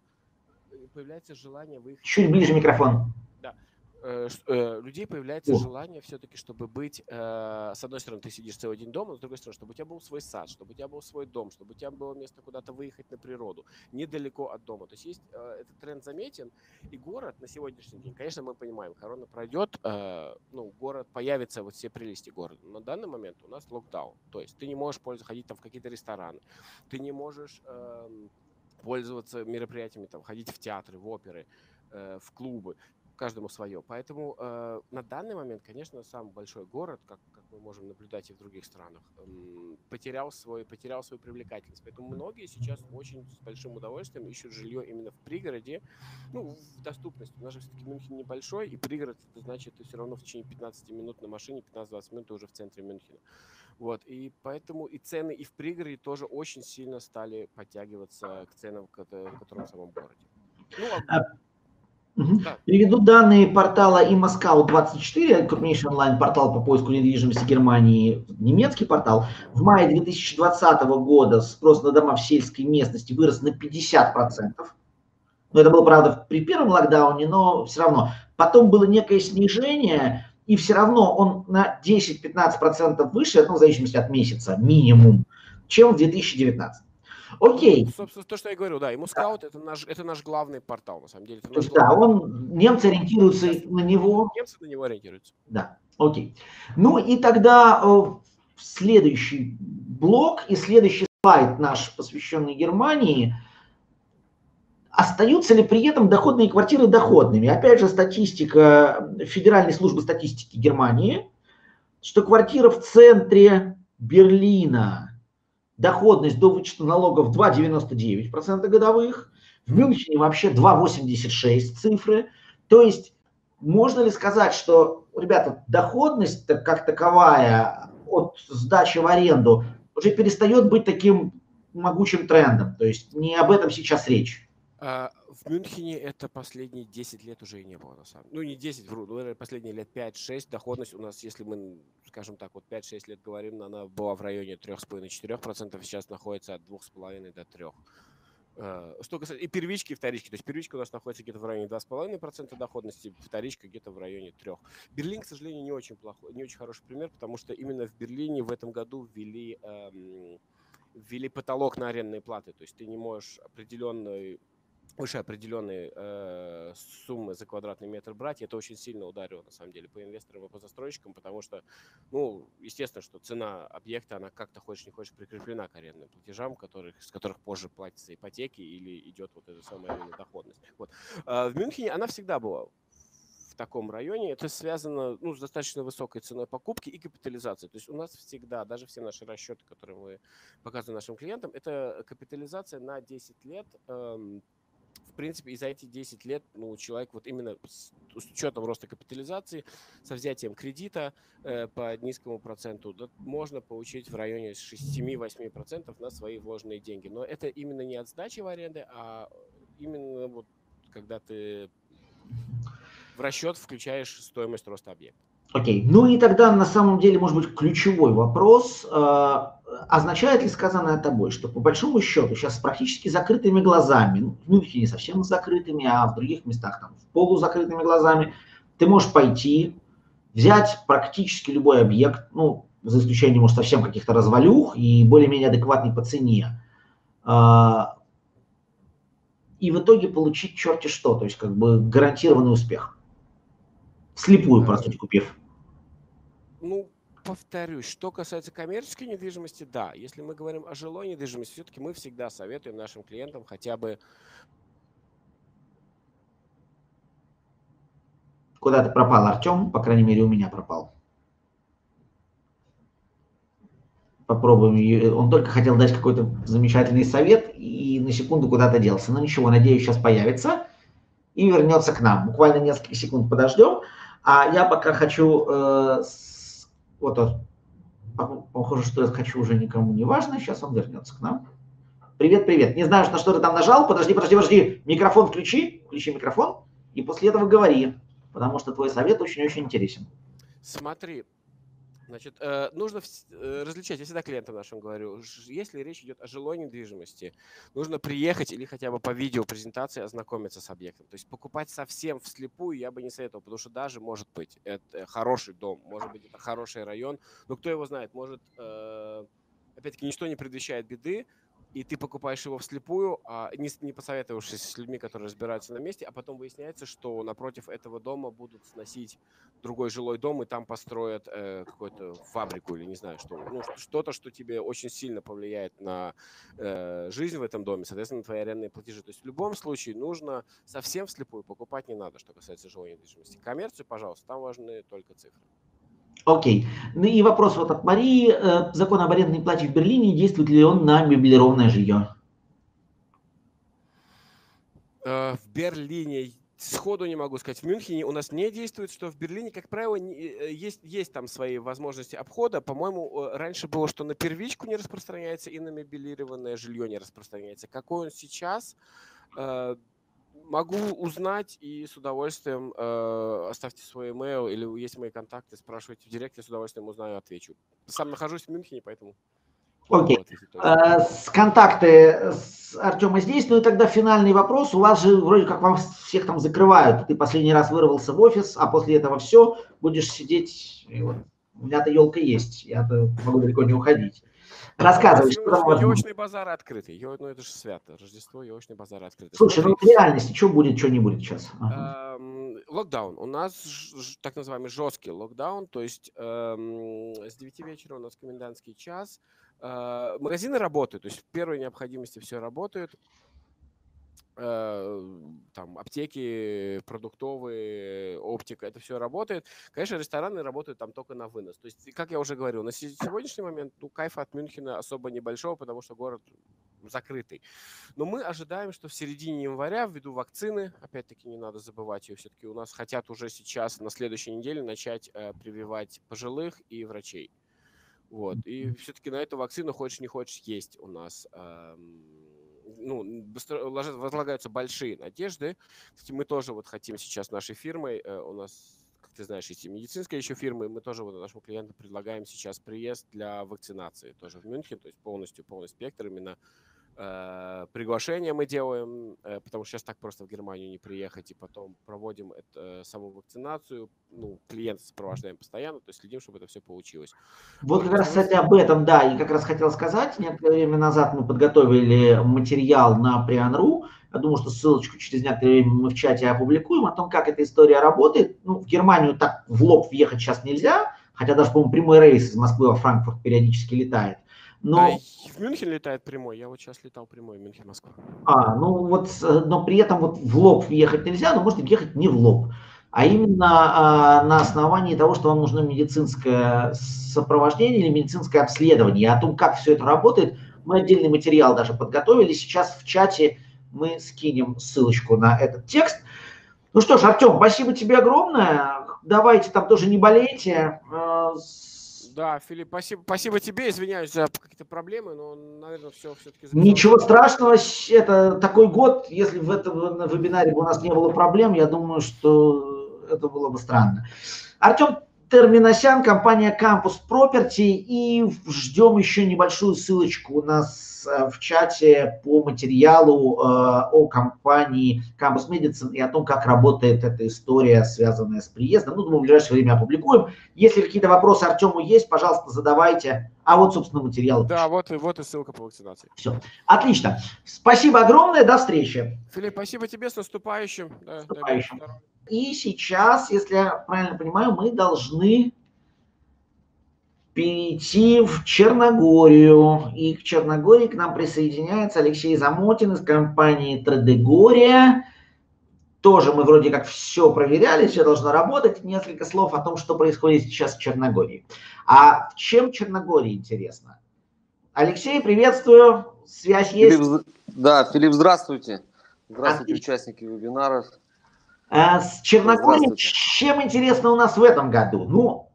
э, появляется желание выехать... Чуть ближе микрофон. Да, людей появляется желание все-таки, чтобы быть, э, с одной стороны, ты сидишь целый день дома, с другой стороны, чтобы у тебя был свой сад, чтобы у тебя был свой дом, чтобы у тебя было место куда-то выехать на природу, недалеко от дома. То есть есть этот тренд заметен, и город на сегодняшний день, конечно, мы понимаем, корона пройдет, ну, город появится, вот все прелести города. Но на данный момент у нас локдаун, то есть ты не можешь пользоваться, ходить там в какие-то рестораны, ты не можешь эм, пользоваться мероприятиями, там, ходить в театры, в оперы, в клубы каждому свое. Поэтому э, на данный момент, конечно, самый большой город, как, как мы можем наблюдать и в других странах, э, потерял, свой, потерял свою привлекательность. Поэтому многие сейчас очень с большим удовольствием ищут жилье именно в пригороде, ну, в доступности. У нас же все-таки Мюнхен небольшой, и пригород, это значит, ты все равно в течение 15 минут на машине, 15-20 минут ты уже в центре Мюнхена. Вот, и поэтому и цены и в пригороде тоже очень сильно стали подтягиваться к ценам, в котором самом городе. Ну, а, а Угу. Да. Приведу данные портала ImmoScout24, крупнейший онлайн-портал по поиску недвижимости Германии, немецкий портал. В мае 2020 года спрос на дома в сельской местности вырос на 50%. Ну, это было, правда, при первом локдауне, но все равно. Потом было некое снижение, и все равно он на 10-15% выше, ну, в зависимости от месяца, минимум, чем в 2019. Окей. Ну, собственно, то, что я говорю, да, ему скаут это наш, это наш главный портал, на самом деле. Это то есть, да, он, немцы ориентируются на него. Немцы на него ориентируются. Да, окей. Ну и тогда э, следующий блок и следующий слайд наш, посвященный Германии. Остаются ли при этом доходные квартиры доходными? Опять же, статистика Федеральной службы статистики Германии, что квартира в центре Берлина доходность до вычета налогов 2,99% годовых, в Мюнхене вообще 2,86 цифры. То есть можно ли сказать, что, ребята, доходность как таковая от сдачи в аренду уже перестает быть таким могучим трендом? То есть не об этом сейчас речь. А, в Мюнхене это последние 10 лет уже и не было, на самом. Ну, не 10, вру, наверное, последние лет 5-6. Доходность у нас, если мы, скажем так, вот 5-6 лет говорим, она была в районе 3,5-4%, сейчас находится от 2,5 до 3. А, что касается и первички, и вторички. То есть первичка у нас находится где-то в районе 2,5% доходности, вторичка где-то в районе 3%. Берлин, к сожалению, не очень плохой, не очень хороший пример, потому что именно в Берлине в этом году ввели, эм, ввели потолок на арендные платы. То есть ты не можешь определенный выше определенной э, суммы за квадратный метр брать, это очень сильно ударило, на самом деле, по инвесторам и по застройщикам, потому что, ну, естественно, что цена объекта, она как-то хочешь не хочешь прикреплена к арендным платежам, которых, с которых позже платятся ипотеки или идет вот эта самая доходность. Вот. А в Мюнхене она всегда была в таком районе. Это связано ну, с достаточно высокой ценой покупки и капитализации. То есть у нас всегда, даже все наши расчеты, которые мы показываем нашим клиентам, это капитализация на 10 лет эм, в принципе, и за эти 10 лет, ну, человек вот именно с, с учетом роста капитализации, со взятием кредита э, по низкому проценту, да, можно получить в районе 7-8% на свои вложенные деньги. Но это именно не от сдачи в аренды, а именно вот когда ты в расчет включаешь стоимость роста объекта. Окей. Ну и тогда на самом деле может быть ключевой вопрос. Э, означает ли сказанное тобой, что по большому счету сейчас с практически закрытыми глазами, ну, в Мюнхене совсем закрытыми, а в других местах там в полузакрытыми глазами, ты можешь пойти, взять практически любой объект, ну, за исключением, может, совсем каких-то развалюх и более-менее адекватный по цене, э, и в итоге получить черти что, то есть как бы гарантированный успех. Слепую, по сути, купив. Ну, повторюсь, что касается коммерческой недвижимости, да. Если мы говорим о жилой недвижимости, все-таки мы всегда советуем нашим клиентам хотя бы Куда-то пропал Артем, по крайней мере, у меня пропал. Попробуем. Он только хотел дать какой-то замечательный совет и на секунду куда-то делся. Но ничего, надеюсь, сейчас появится и вернется к нам. Буквально несколько секунд подождем. А я пока хочу э, Вот, а, похоже, что я хочу уже никому не важно. Сейчас он вернется к нам. Привет, привет. Не знаю, на что ты там нажал. Подожди, подожди, подожди. Микрофон включи. Включи микрофон. И после этого говори. Потому что твой совет очень-очень интересен. Смотри, Значит, э, нужно э, различать, я всегда клиентам нашим говорю, если речь идет о жилой недвижимости, нужно приехать или хотя бы по видео презентации ознакомиться с объектом. То есть покупать совсем вслепую я бы не советовал, потому что даже, может быть, это хороший дом, может быть, это хороший район, но кто его знает, может, э, опять-таки, ничто не предвещает беды, и ты покупаешь его вслепую, а не, не посоветовавшись с людьми, которые разбираются на месте, а потом выясняется, что напротив этого дома будут сносить другой жилой дом, и там построят э, какую-то фабрику или не знаю что. Ну, что-то, что тебе очень сильно повлияет на э, жизнь в этом доме, соответственно, твои арендные платежи. То есть в любом случае нужно совсем вслепую покупать не надо, что касается жилой недвижимости. Коммерцию, пожалуйста, там важны только цифры. Окей. Ну и вопрос вот от Марии. Э, закон об арендной плате в Берлине, действует ли он на меблированное жилье? Э, в Берлине сходу не могу сказать. В Мюнхене у нас не действует, что в Берлине, как правило, э, есть, есть там свои возможности обхода. По-моему, раньше было, что на первичку не распространяется и на мебелированное жилье не распространяется. Какой он сейчас? Могу узнать и с удовольствием э, оставьте свой email или есть мои контакты, спрашивайте в директе, с удовольствием узнаю, отвечу. Сам нахожусь в Мюнхене, поэтому... Окей. Okay. Э, с контакты с Артема здесь, ну и тогда финальный вопрос. У вас же вроде как вам всех там закрывают. Ты последний раз вырвался в офис, а после этого все, будешь сидеть. Вот, у меня-то елка есть, я-то могу далеко не уходить. Рассказывай, что там Елочный базар открытый. Ё, ну это же свято. Рождество, елочный базар открытый. Слушай, ну в реальности что будет, что не будет сейчас? Эм, локдаун. У нас так называемый жесткий локдаун, то есть эм, с 9 вечера у нас комендантский час. Э, магазины работают, то есть в первой необходимости все работает. Э, там аптеки, продуктовые, оптика, это все работает. Конечно, рестораны работают там только на вынос. То есть, как я уже говорил, на сегодняшний момент ну, кайфа от Мюнхена особо небольшого, потому что город закрытый. Но мы ожидаем, что в середине января, ввиду вакцины, опять-таки не надо забывать ее, все-таки у нас хотят уже сейчас на следующей неделе начать э, прививать пожилых и врачей. Вот. И все-таки на эту вакцину, хочешь не хочешь, есть у нас эм, ну, возлагаются большие надежды. Кстати, мы тоже вот хотим сейчас нашей фирмой, э, у нас как ты знаешь, есть и медицинская еще фирма, и мы тоже вот нашему клиенту предлагаем сейчас приезд для вакцинации тоже в Мюнхен, то есть полностью полный спектр именно Э, приглашение мы делаем, э, потому что сейчас так просто в Германию не приехать, и потом проводим это, саму вакцинацию, ну, клиента сопровождаем постоянно, то есть следим, чтобы это все получилось. Вот как раз, кстати, об этом, да, и как раз хотел сказать, некоторое время назад мы подготовили материал на Prian.ru, я думаю, что ссылочку через некоторое время мы в чате опубликуем о том, как эта история работает. Ну, в Германию так в лоб въехать сейчас нельзя, хотя даже, по-моему, прямой рейс из Москвы во Франкфурт периодически летает. Но... Да, в Мюнхен летает прямой. Я вот сейчас летал прямой Мюнхен-Москва. А, ну вот, но при этом вот в лоб въехать нельзя, но можно въехать не в лоб, а именно а, на основании того, что вам нужно медицинское сопровождение или медицинское обследование. О том, как все это работает, мы отдельный материал даже подготовили. Сейчас в чате мы скинем ссылочку на этот текст. Ну что ж, Артем, спасибо тебе огромное. Давайте там тоже не болейте. Да, Филипп, спасибо, спасибо тебе. Извиняюсь за какие-то проблемы, но, наверное, все все-таки... Ничего страшного. Это такой год. Если в этом вебинаре у нас не было проблем, я думаю, что это было бы странно. Артем Терминосян, компания Campus Property. И ждем еще небольшую ссылочку у нас Э, в чате по материалу э, о компании Campus Medicine и о том, как работает эта история, связанная с приездом. Ну, думаю, в ближайшее время опубликуем. Если какие-то вопросы Артему есть, пожалуйста, задавайте. А вот, собственно, материал. Да, вот, вот и ссылка по вакцинации. Все. Отлично. Спасибо огромное. До встречи. Филипп, спасибо тебе. С наступающим. С наступающим. И сейчас, если я правильно понимаю, мы должны перейти в Черногорию. И к Черногории к нам присоединяется Алексей Замотин из компании Традегория. Тоже мы вроде как все проверяли, все должно работать. Несколько слов о том, что происходит сейчас в Черногории. А чем Черногория интересно? Алексей, приветствую. Связь есть? Филипп, да, Филипп, здравствуйте. Здравствуйте, Отлично. участники вебинара. А, с Черногорией чем интересно у нас в этом году? Ну,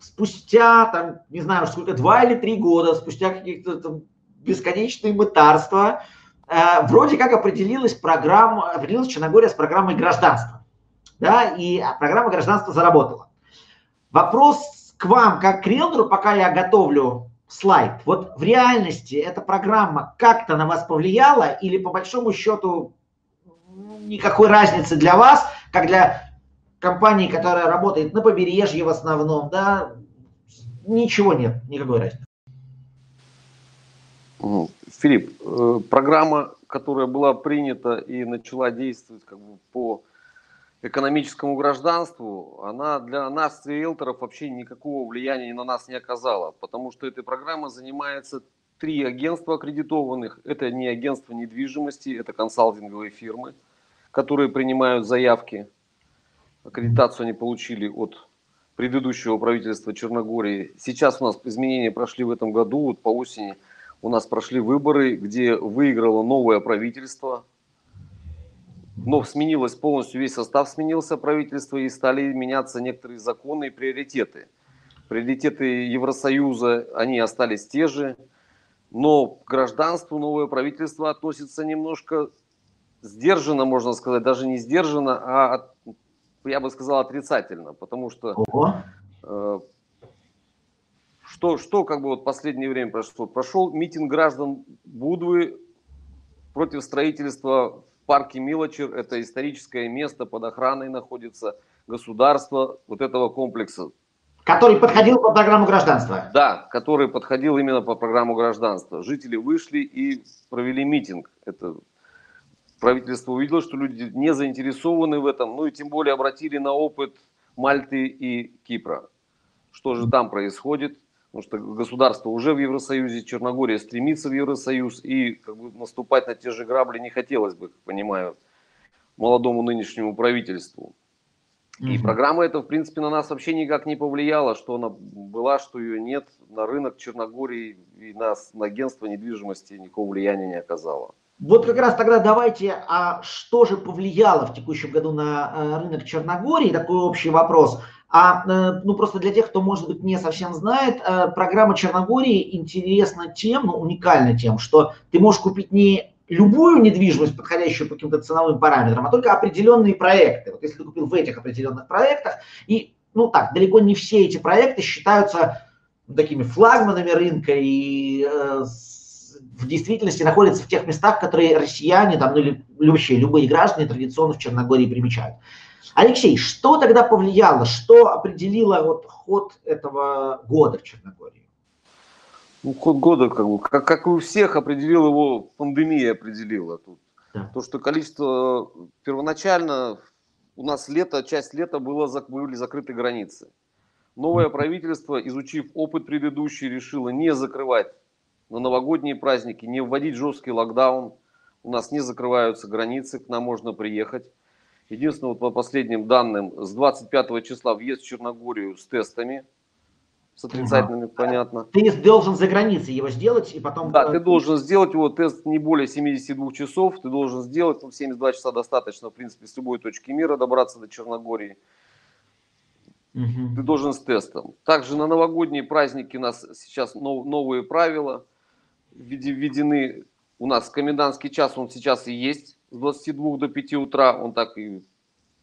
спустя, там, не знаю, сколько, два или три года, спустя каких-то бесконечные мытарства, э, вроде как определилась программа, определилась Черногория с программой гражданства. Да, и программа гражданства заработала. Вопрос к вам, как к риэлтору, пока я готовлю слайд. Вот в реальности эта программа как-то на вас повлияла или по большому счету никакой разницы для вас, как для компании, которая работает на побережье в основном, да, ничего нет, никакой разницы. Филипп, э, программа, которая была принята и начала действовать как бы по экономическому гражданству, она для нас, риэлторов, вообще никакого влияния на нас не оказала, потому что этой программой занимается три агентства аккредитованных. Это не агентство недвижимости, это консалтинговые фирмы, которые принимают заявки. Аккредитацию они получили от предыдущего правительства Черногории. Сейчас у нас изменения прошли в этом году, вот по осени у нас прошли выборы, где выиграло новое правительство, но сменилось полностью, весь состав сменился правительства и стали меняться некоторые законы и приоритеты. Приоритеты Евросоюза, они остались те же, но к гражданству новое правительство относится немножко сдержанно, можно сказать, даже не сдержанно, а, я бы сказал, отрицательно, потому что э, что, что как бы вот последнее время прошло? Прошел митинг граждан Будвы против строительства парке Милочер, это историческое место, под охраной находится государство вот этого комплекса. Который подходил по программу гражданства. Да, который подходил именно по программу гражданства. Жители вышли и провели митинг. Это правительство увидело, что люди не заинтересованы в этом, ну и тем более обратили на опыт Мальты и Кипра. Что же там происходит? потому что государство уже в Евросоюзе, Черногория стремится в Евросоюз, и как бы, наступать на те же грабли не хотелось бы, как понимаю, молодому нынешнему правительству. И программа эта, в принципе, на нас вообще никак не повлияла, что она была, что ее нет. На рынок Черногории и на, на агентство недвижимости никакого влияния не оказала. Вот как раз тогда давайте, а что же повлияло в текущем году на э, рынок Черногории? Такой общий вопрос. А э, ну, просто для тех, кто, может быть, не совсем знает, э, программа Черногории интересна тем, ну, уникальна тем, что ты можешь купить не любую недвижимость, подходящую по каким-то ценовым параметрам, а только определенные проекты. Вот если ты купил в этих определенных проектах, и, ну так, далеко не все эти проекты считаются ну, такими флагманами рынка и э, в действительности находятся в тех местах, которые россияне там, ну, или вообще любые граждане традиционно в Черногории примечают. Алексей, что тогда повлияло, что определило вот ход этого года в Черногории? Ну, ход года, как, бы, как, как и у всех, определил его, пандемия определила тут. Да. То, что количество, первоначально у нас лето, часть лета было, были закрыты границы. Новое правительство, изучив опыт предыдущий, решило не закрывать на новогодние праздники, не вводить жесткий локдаун. У нас не закрываются границы, к нам можно приехать. Единственное, вот по последним данным, с 25 числа въезд в Черногорию с тестами, с отрицательными, ага. понятно. Ты должен за границей его сделать и потом... Да, ты должен сделать его тест не более 72 часов, ты должен сделать, ну, 72 часа достаточно, в принципе, с любой точки мира добраться до Черногории. Угу. Ты должен с тестом. Также на новогодние праздники у нас сейчас нов, новые правила введены. У нас комендантский час, он сейчас и есть с 22 до 5 утра, он так и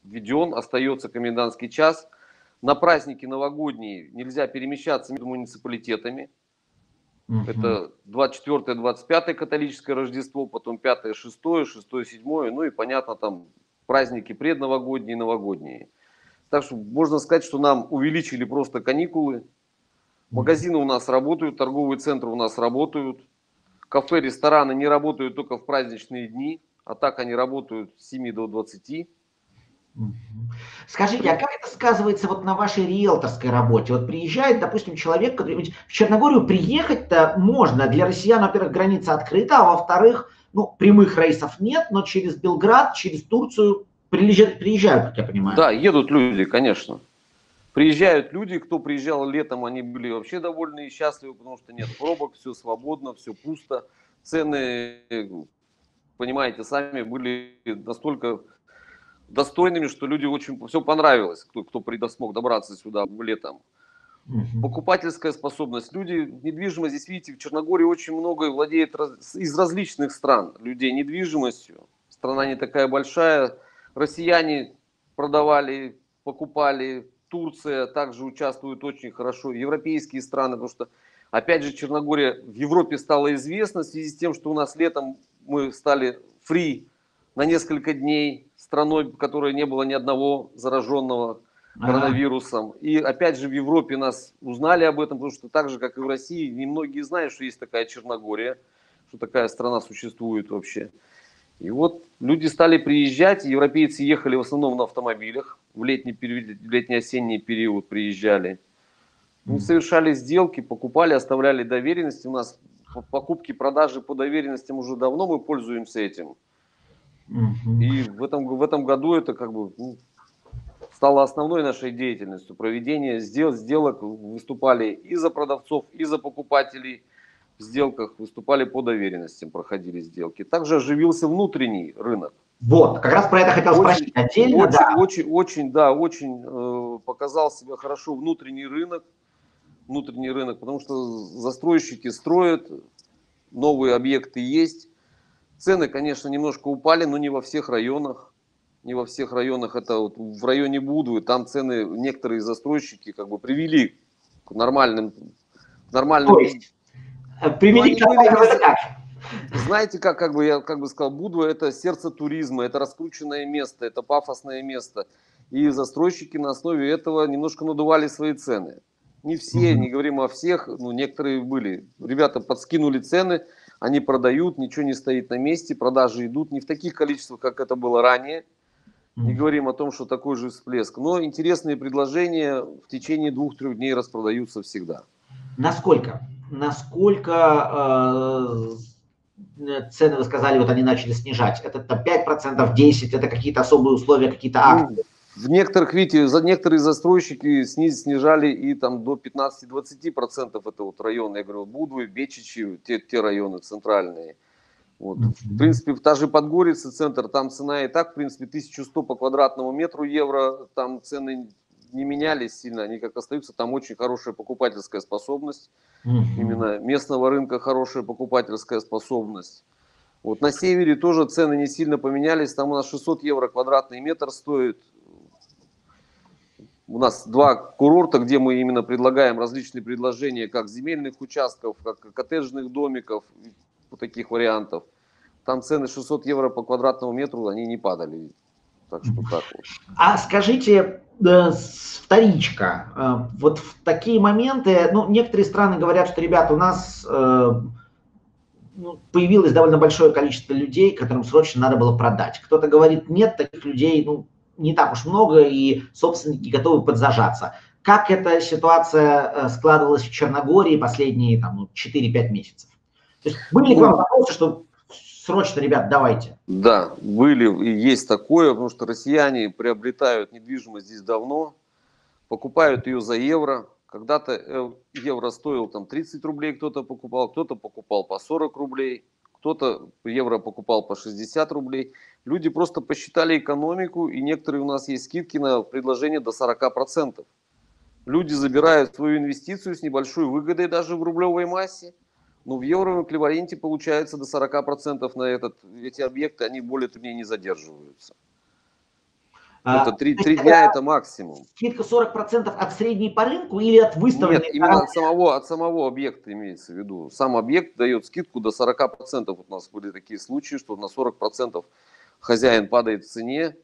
введен, остается комендантский час. На праздники новогодние нельзя перемещаться между муниципалитетами. Угу. Это 24-25 католическое Рождество, потом 5 6 6 7 ну и понятно там праздники предновогодние и новогодние. Так что можно сказать, что нам увеличили просто каникулы. Магазины у нас работают, торговые центры у нас работают. Кафе, рестораны не работают только в праздничные дни а так они работают с 7 до 20. Скажите, а как это сказывается вот на вашей риэлторской работе? Вот приезжает, допустим, человек, который... В Черногорию приехать-то можно. Для россиян, во-первых, граница открыта, а во-вторых, ну, прямых рейсов нет, но через Белград, через Турцию приезжают, приезжают, как я понимаю. Да, едут люди, конечно. Приезжают люди, кто приезжал летом, они были вообще довольны и счастливы, потому что нет пробок, все свободно, все пусто. Цены понимаете, сами были настолько достойными, что люди очень все понравилось, кто, кто смог добраться сюда летом. Угу. Покупательская способность. Люди, недвижимость, здесь, видите, в Черногории очень много владеет раз, из различных стран людей недвижимостью. Страна не такая большая. Россияне продавали, покупали. Турция также участвует очень хорошо. Европейские страны, потому что, опять же, Черногория в Европе стала известна в связи с тем, что у нас летом мы стали фри на несколько дней страной, в которой не было ни одного зараженного коронавирусом. Ага. И опять же в Европе нас узнали об этом, потому что так же, как и в России, немногие знают, что есть такая Черногория, что такая страна существует вообще. И вот люди стали приезжать, европейцы ехали в основном на автомобилях, в летний, в летний-осенний период приезжали. Мы совершали сделки, покупали, оставляли доверенности. У нас покупки, продажи по доверенностям уже давно мы пользуемся этим. И в этом, в этом году это как бы ну, стало основной нашей деятельностью. Проведение сдел, сделок выступали и за продавцов, и за покупателей в сделках, выступали по доверенностям, проходили сделки. Также оживился внутренний рынок. Вот, как раз про это хотел очень, спросить отдельно. Очень, да. очень, очень, да, очень э, показал себя хорошо внутренний рынок, внутренний рынок, потому что застройщики строят, новые объекты есть. Цены, конечно, немножко упали, но не во всех районах не во всех районах, это вот в районе Будвы, там цены некоторые застройщики как бы привели к нормальным, нормальным... То есть, привели ну, к были, как? Знаете, как, как бы я как бы сказал, Будва это сердце туризма, это раскрученное место, это пафосное место. И застройщики на основе этого немножко надували свои цены. Не все, не говорим о всех, но некоторые были. Ребята подскинули цены, они продают, ничего не стоит на месте, продажи идут не в таких количествах, как это было ранее. Не говорим о том, что такой же всплеск. Но интересные предложения в течение двух-трех дней распродаются всегда. Насколько? Насколько э, цены, вы сказали, вот они начали снижать? Это там, 5%, 10%, это какие-то особые условия, какие-то ну? Ну, в некоторых, видите, за некоторые застройщики сниз, снижали и там до 15-20%. Это вот районы, я говорю, Будвы, Бечичи, те, те районы центральные. Вот. В принципе, та же Подгорица, центр, там цена и так, в принципе, 1100 по квадратному метру евро, там цены не менялись сильно, они как остаются, там очень хорошая покупательская способность, именно местного рынка хорошая покупательская способность. Вот на севере тоже цены не сильно поменялись, там у нас 600 евро квадратный метр стоит. У нас два курорта, где мы именно предлагаем различные предложения, как земельных участков, как коттеджных домиков, таких вариантов. Там цены 600 евро по квадратному метру, они не падали. Так что так вот. А скажите, э, вторичка, э, вот в такие моменты, ну, некоторые страны говорят, что, ребята, у нас э, ну, появилось довольно большое количество людей, которым срочно надо было продать. Кто-то говорит, нет, таких людей, ну, не так уж много, и собственники готовы подзажаться. Как эта ситуация складывалась в Черногории последние там, ну, 4-5 месяцев? То есть были к вам вопросы, что срочно, ребят, давайте? Да, были и есть такое, потому что россияне приобретают недвижимость здесь давно, покупают ее за евро. Когда-то э, евро стоил там 30 рублей, кто-то покупал, кто-то покупал по 40 рублей, кто-то евро покупал по 60 рублей. Люди просто посчитали экономику, и некоторые у нас есть скидки на предложение до 40%. Люди забирают свою инвестицию с небольшой выгодой даже в рублевой массе – ну, в евровом эквиваленте получается до 40% на этот, эти объекты, они более три дней не задерживаются. А, это три, три дня это максимум. Скидка 40% от средней по рынку или от выставленной? Нет, именно от самого, от самого объекта имеется в виду. Сам объект дает скидку до 40%. Вот у нас были такие случаи, что на 40% хозяин падает в цене,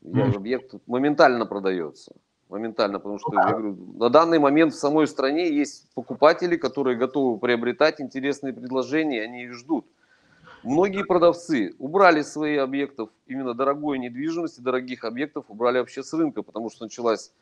и объект моментально продается моментально, потому что я говорю, на данный момент в самой стране есть покупатели, которые готовы приобретать интересные предложения, они их ждут. Многие продавцы убрали свои объектов, именно дорогой недвижимости, дорогих объектов убрали вообще с рынка, потому что началась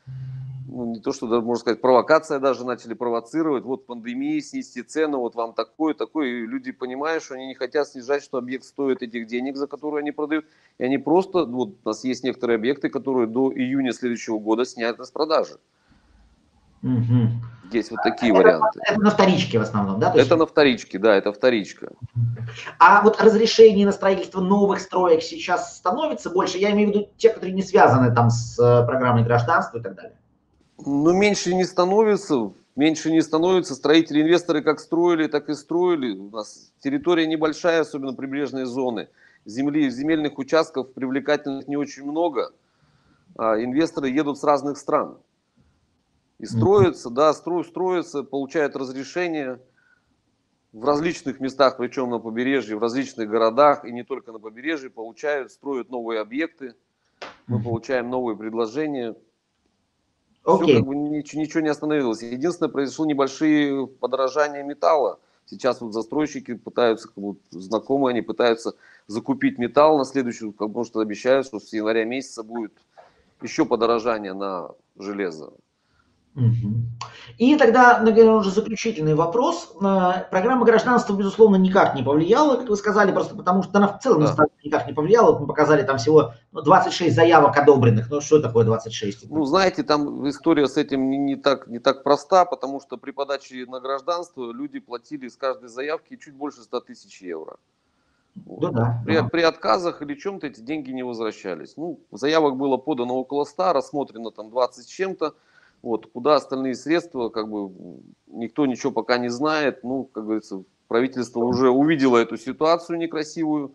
ну, не то, что даже, можно сказать, провокация даже начали провоцировать, вот пандемия, снести цену, вот вам такое, такое, и люди понимают, что они не хотят снижать, что объект стоит этих денег, за которые они продают, и они просто, вот у нас есть некоторые объекты, которые до июня следующего года сняты с продажи. Угу. Есть вот такие это, варианты. Это на вторичке в основном, да? То есть... Это на вторичке, да, это вторичка. А вот разрешение на строительство новых строек сейчас становится больше? Я имею в виду те, которые не связаны там с э, программой гражданства и так далее. Ну, меньше не становится, меньше не становится. Строители, инвесторы как строили, так и строили. У нас территория небольшая, особенно прибрежные зоны. Земли, земельных участков привлекательных не очень много. А инвесторы едут с разных стран. И строятся, да, строят, строятся, получают разрешение в различных местах, причем на побережье, в различных городах, и не только на побережье, получают, строят новые объекты, мы получаем новые предложения. Все как бы ничего, ничего не остановилось. Единственное, произошло небольшие подорожания металла. Сейчас вот застройщики пытаются, как бы знакомые, они пытаются закупить металл на следующую, потому что обещают, что с января месяца будет еще подорожание на железо. И тогда, наверное, уже заключительный вопрос. Э, программа гражданства, безусловно, никак не повлияла, как вы сказали, просто потому что она в целом да. никак не повлияла. Мы показали там всего 26 ну, заявок одобренных. Ну, что такое 26? Ну, знаете, там история с этим не, не, так, не так проста, потому что при подаче на гражданство люди платили с каждой заявки чуть больше 100 тысяч евро. Ну, да, при, да. при отказах или чем-то эти деньги не возвращались. Ну, заявок было подано около 100, рассмотрено там 20 с чем-то. Вот, куда остальные средства, как бы никто ничего пока не знает. Ну, как говорится, правительство уже увидело эту ситуацию некрасивую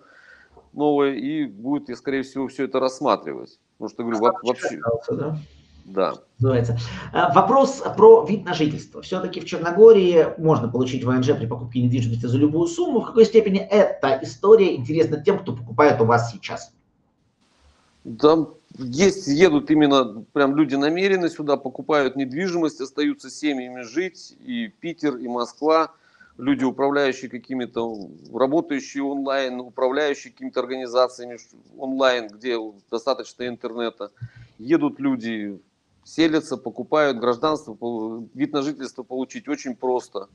новое и будет, я скорее всего, все это рассматривать. Потому что, говорю, вообще... Да? Да. Называется. А, вопрос про вид на жительство. Все-таки в Черногории можно получить ВНЖ при покупке недвижимости за любую сумму. В какой степени эта история интересна тем, кто покупает у вас сейчас? Там есть, едут именно прям люди намеренно сюда, покупают недвижимость, остаются семьями жить, и Питер, и Москва, люди, управляющие какими-то, работающие онлайн, управляющие какими-то организациями онлайн, где достаточно интернета, едут люди, селятся, покупают гражданство, вид на жительство получить очень просто.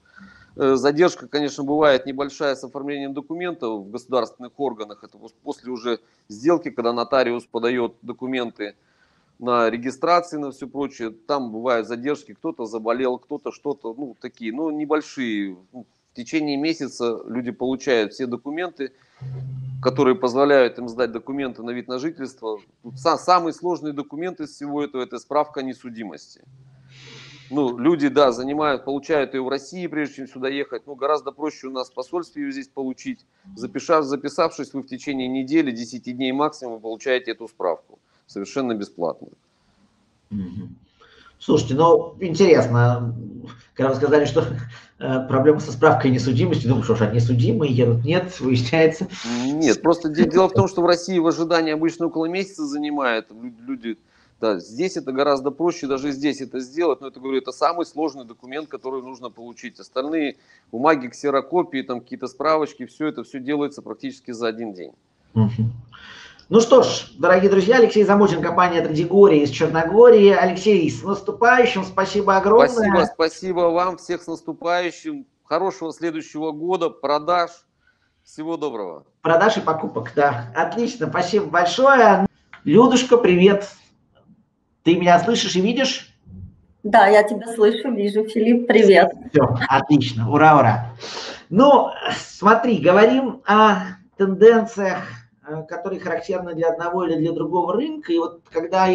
Э, задержка, конечно, бывает небольшая с оформлением документов в государственных органах. Это после уже сделки, когда нотариус подает документы на регистрации, на все прочее. Там бывают задержки, кто-то заболел, кто-то что-то, ну, такие, ну, небольшие. Ну, в течение месяца люди получают все документы, которые позволяют им сдать документы на вид на жительство. Самый сложный документ из всего этого – это справка о несудимости ну, люди, да, занимают, получают ее в России, прежде чем сюда ехать. Ну, гораздо проще у нас в посольстве ее здесь получить. Запиша, записавшись, вы в течение недели, 10 дней максимум, вы получаете эту справку. Совершенно бесплатно. Слушайте, ну, интересно, когда вы сказали, что э, проблема со справкой несудимости, думаю, что ж, они судимые, едут, нет, выясняется. Нет, просто дело в том, что в России в ожидании обычно около месяца занимает, люди да, здесь это гораздо проще, даже здесь это сделать, но это, говорю, это самый сложный документ, который нужно получить. Остальные бумаги, ксерокопии, там какие-то справочки, все это все делается практически за один день. Ну что ж, дорогие друзья, Алексей Замочин, компания Традигория из Черногории. Алексей, с наступающим, спасибо огромное. Спасибо, спасибо вам, всех с наступающим. Хорошего следующего года, продаж. Всего доброго. Продаж и покупок, да. Отлично, спасибо большое. Людушка, привет. Ты меня слышишь и видишь? Да, я тебя слышу, вижу. Филипп, привет. Все, отлично, ура, ура. Ну, смотри, говорим о тенденциях, э, которые характерны для одного или для другого рынка. И вот когда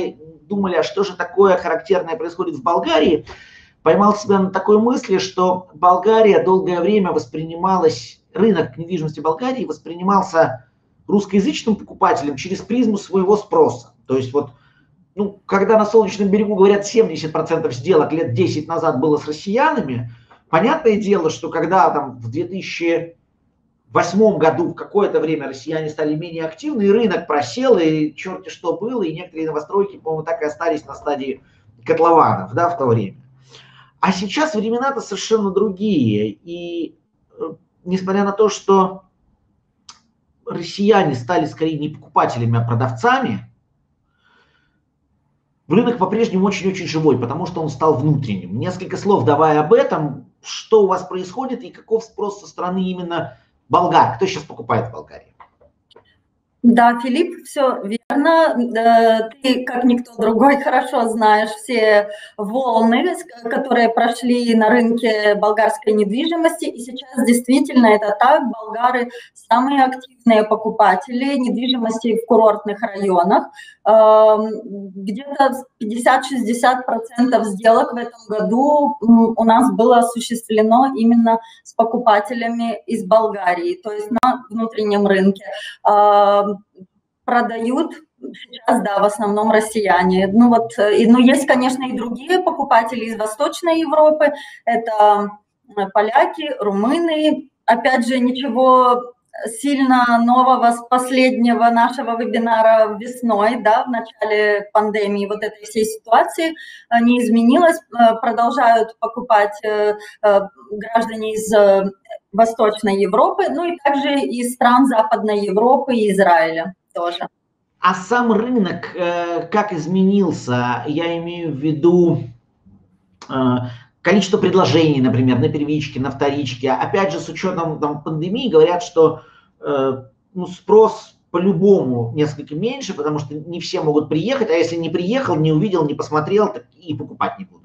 думали, а что же такое характерное происходит в Болгарии, поймал себя на такой мысли, что Болгария долгое время воспринималась, рынок недвижимости Болгарии воспринимался русскоязычным покупателем через призму своего спроса. То есть вот ну, когда на Солнечном берегу говорят 70% сделок лет 10 назад было с россиянами, понятное дело, что когда там в 2008 году в какое-то время россияне стали менее активны, и рынок просел, и черти что было, и некоторые новостройки, по-моему, так и остались на стадии котлованов, да, в то время. А сейчас времена-то совершенно другие, и э, несмотря на то, что россияне стали скорее не покупателями, а продавцами – рынок по-прежнему очень-очень живой, потому что он стал внутренним. Несколько слов давая об этом, что у вас происходит и каков спрос со стороны именно болгар. Кто сейчас покупает в Болгарии? Да, Филипп, все верно. Э, ты, как никто другой, хорошо знаешь все волны, которые прошли на рынке болгарской недвижимости. И сейчас действительно это так. Болгары самые активные покупатели недвижимости в курортных районах. Эм, где-то 50-60% сделок в этом году у нас было осуществлено именно с покупателями из Болгарии, то есть на внутреннем рынке. Продают сейчас, да, в основном россияне. Ну вот, э, и, ну есть, конечно, и другие покупатели из Восточной Европы, это э, поляки, румыны. Опять же, ничего сильно нового с последнего нашего вебинара весной, да, в начале пандемии вот этой всей ситуации э, не изменилось. Продолжают покупать граждане из Восточной Европы, ну и также из стран Западной Европы и Израиля тоже. А сам рынок э, как изменился? Я имею в виду э, количество предложений, например, на первичке, на вторичке. Опять же, с учетом там, пандемии говорят, что э, ну, спрос по-любому несколько меньше, потому что не все могут приехать, а если не приехал, не увидел, не посмотрел, так и покупать не будут.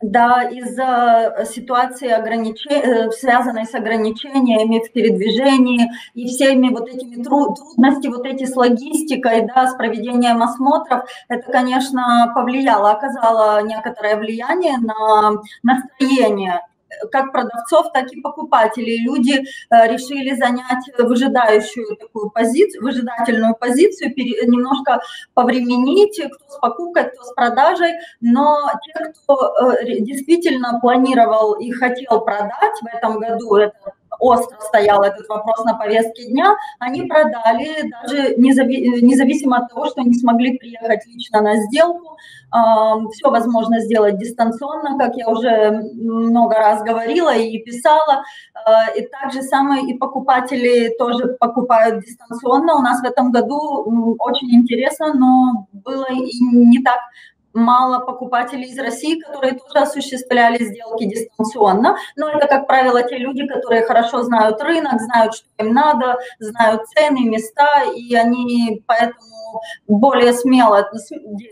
Да, из-за ситуации, огранич... Э, связанной с ограничениями в передвижении и всеми вот этими трудности, вот эти с логистикой, да, с проведением осмотров, это, конечно, повлияло, оказало некоторое влияние на настроение как продавцов, так и покупателей. Люди э, решили занять выжидающую такую позицию, выжидательную позицию, немножко повременить, кто с покупкой, кто с продажей, но те, кто э, действительно планировал и хотел продать в этом году, это остро стоял этот вопрос на повестке дня, они продали, даже независимо от того, что не смогли приехать лично на сделку, все возможно сделать дистанционно, как я уже много раз говорила и писала. А, и также самое и покупатели тоже покупают дистанционно. У нас в этом году очень интересно, но было и не так мало покупателей из России, которые тоже осуществляли сделки дистанционно. Но это, как правило, те люди, которые хорошо знают рынок, знают, что им надо, знают цены, места, и они поэтому более смело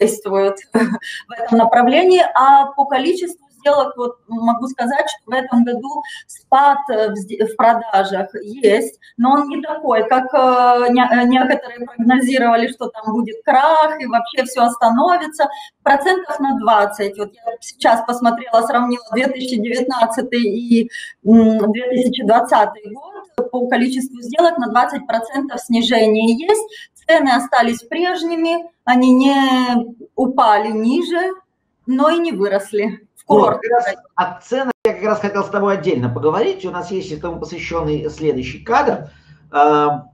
действуют в этом направлении. А по количеству сделок, вот могу сказать, что в этом году спад э, в продажах есть, но он не такой, как э, э, некоторые прогнозировали, что там будет крах и вообще все остановится. Процентов на 20. Вот я сейчас посмотрела, сравнила 2019 и 2020 год по количеству сделок на 20% снижение есть. Цены остались прежними, они не упали ниже, но и не выросли. Вот, как раз о ценах я как раз хотел с тобой отдельно поговорить. У нас есть этому посвященный следующий кадр. А,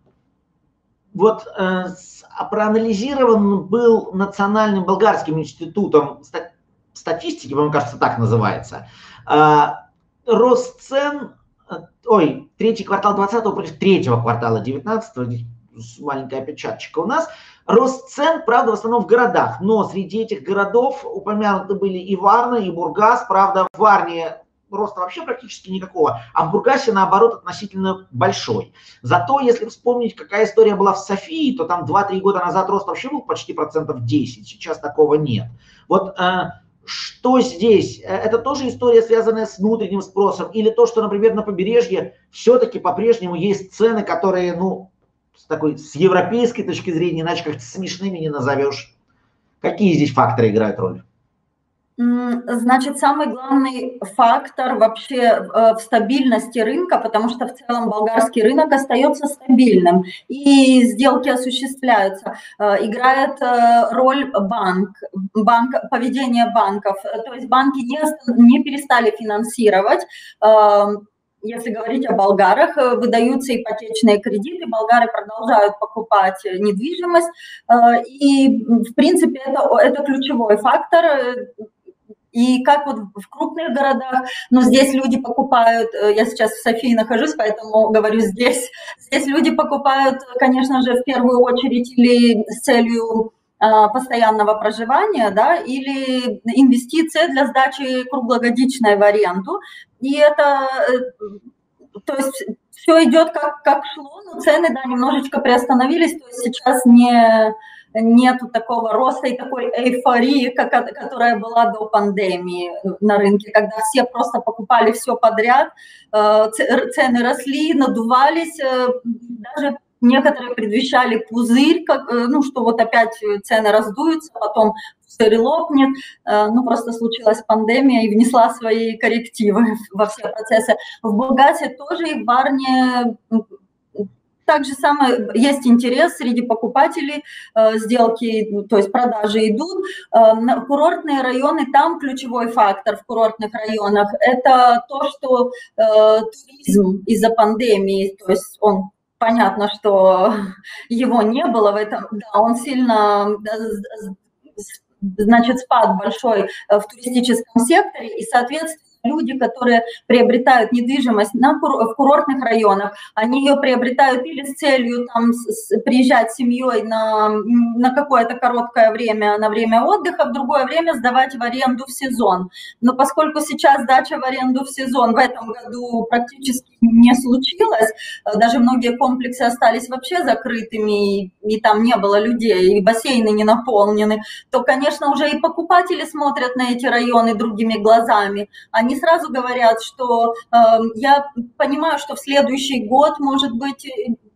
вот э, проанализирован был Национальным болгарским институтом статистики, по-моему, кажется, так называется, а, рост цен, э, ой, третий квартал 20 против третьего квартала 19 маленькая опечаточка у нас – Рост цен, правда, в основном в городах, но среди этих городов упомянуты были и Варна, и Бургас. Правда, в Варне роста вообще практически никакого, а в Бургасе, наоборот, относительно большой. Зато, если вспомнить, какая история была в Софии, то там 2-3 года назад рост вообще был почти процентов 10, сейчас такого нет. Вот э, что здесь? Э, это тоже история, связанная с внутренним спросом, или то, что, например, на побережье все-таки по-прежнему есть цены, которые, ну, с такой, с европейской точки зрения, иначе как-то смешными не назовешь. Какие здесь факторы играют роль? Значит, самый главный фактор вообще э, в стабильности рынка, потому что в целом болгарский рынок остается стабильным, и сделки осуществляются, э, играет э, роль банк, банк, поведение банков. То есть банки не, не перестали финансировать если говорить о болгарах, э, выдаются ипотечные кредиты, болгары продолжают покупать недвижимость, э, и, в принципе, это, это ключевой фактор, э, и как вот в крупных городах, но здесь люди покупают, я сейчас в Софии нахожусь, поэтому говорю здесь, здесь люди покупают, конечно же, в первую очередь или с целью постоянного проживания, да, или инвестиция для сдачи круглогодичной в аренду. И это, э, то есть все идет как, как шло, но цены, да, немножечко приостановились, то есть сейчас не, нету такого роста и такой эйфории, как, которая была до пандемии на рынке, когда все просто покупали все подряд, э, цены росли, надувались, э, даже некоторые предвещали пузырь, как, э, ну, что вот опять цены раздуются, потом пузырь лопнет. Ну, просто случилась пандемия и внесла свои коррективы во все процессы. В Булгасе тоже и в Варне так же самое, есть интерес среди покупателей, э, сделки, ну, то есть продажи идут. Э, курортные районы, там ключевой фактор в курортных районах – это то, что э, туризм из-за пандемии, то есть он понятно, что его не было в этом, да, он сильно, значит, спад большой в туристическом секторе, и, соответственно, люди, которые приобретают недвижимость на, в курортных районах, они ее приобретают или с целью там, с, приезжать с семьей на, на какое-то короткое время, на время отдыха, в другое время сдавать в аренду в сезон. Но поскольку сейчас сдача в аренду в сезон в этом году практически не случилось, даже многие комплексы остались вообще закрытыми, и, и там не было людей, и бассейны не наполнены, то, конечно, уже и покупатели смотрят на эти районы другими глазами. Они они сразу говорят, что э, я понимаю, что в следующий год, может быть,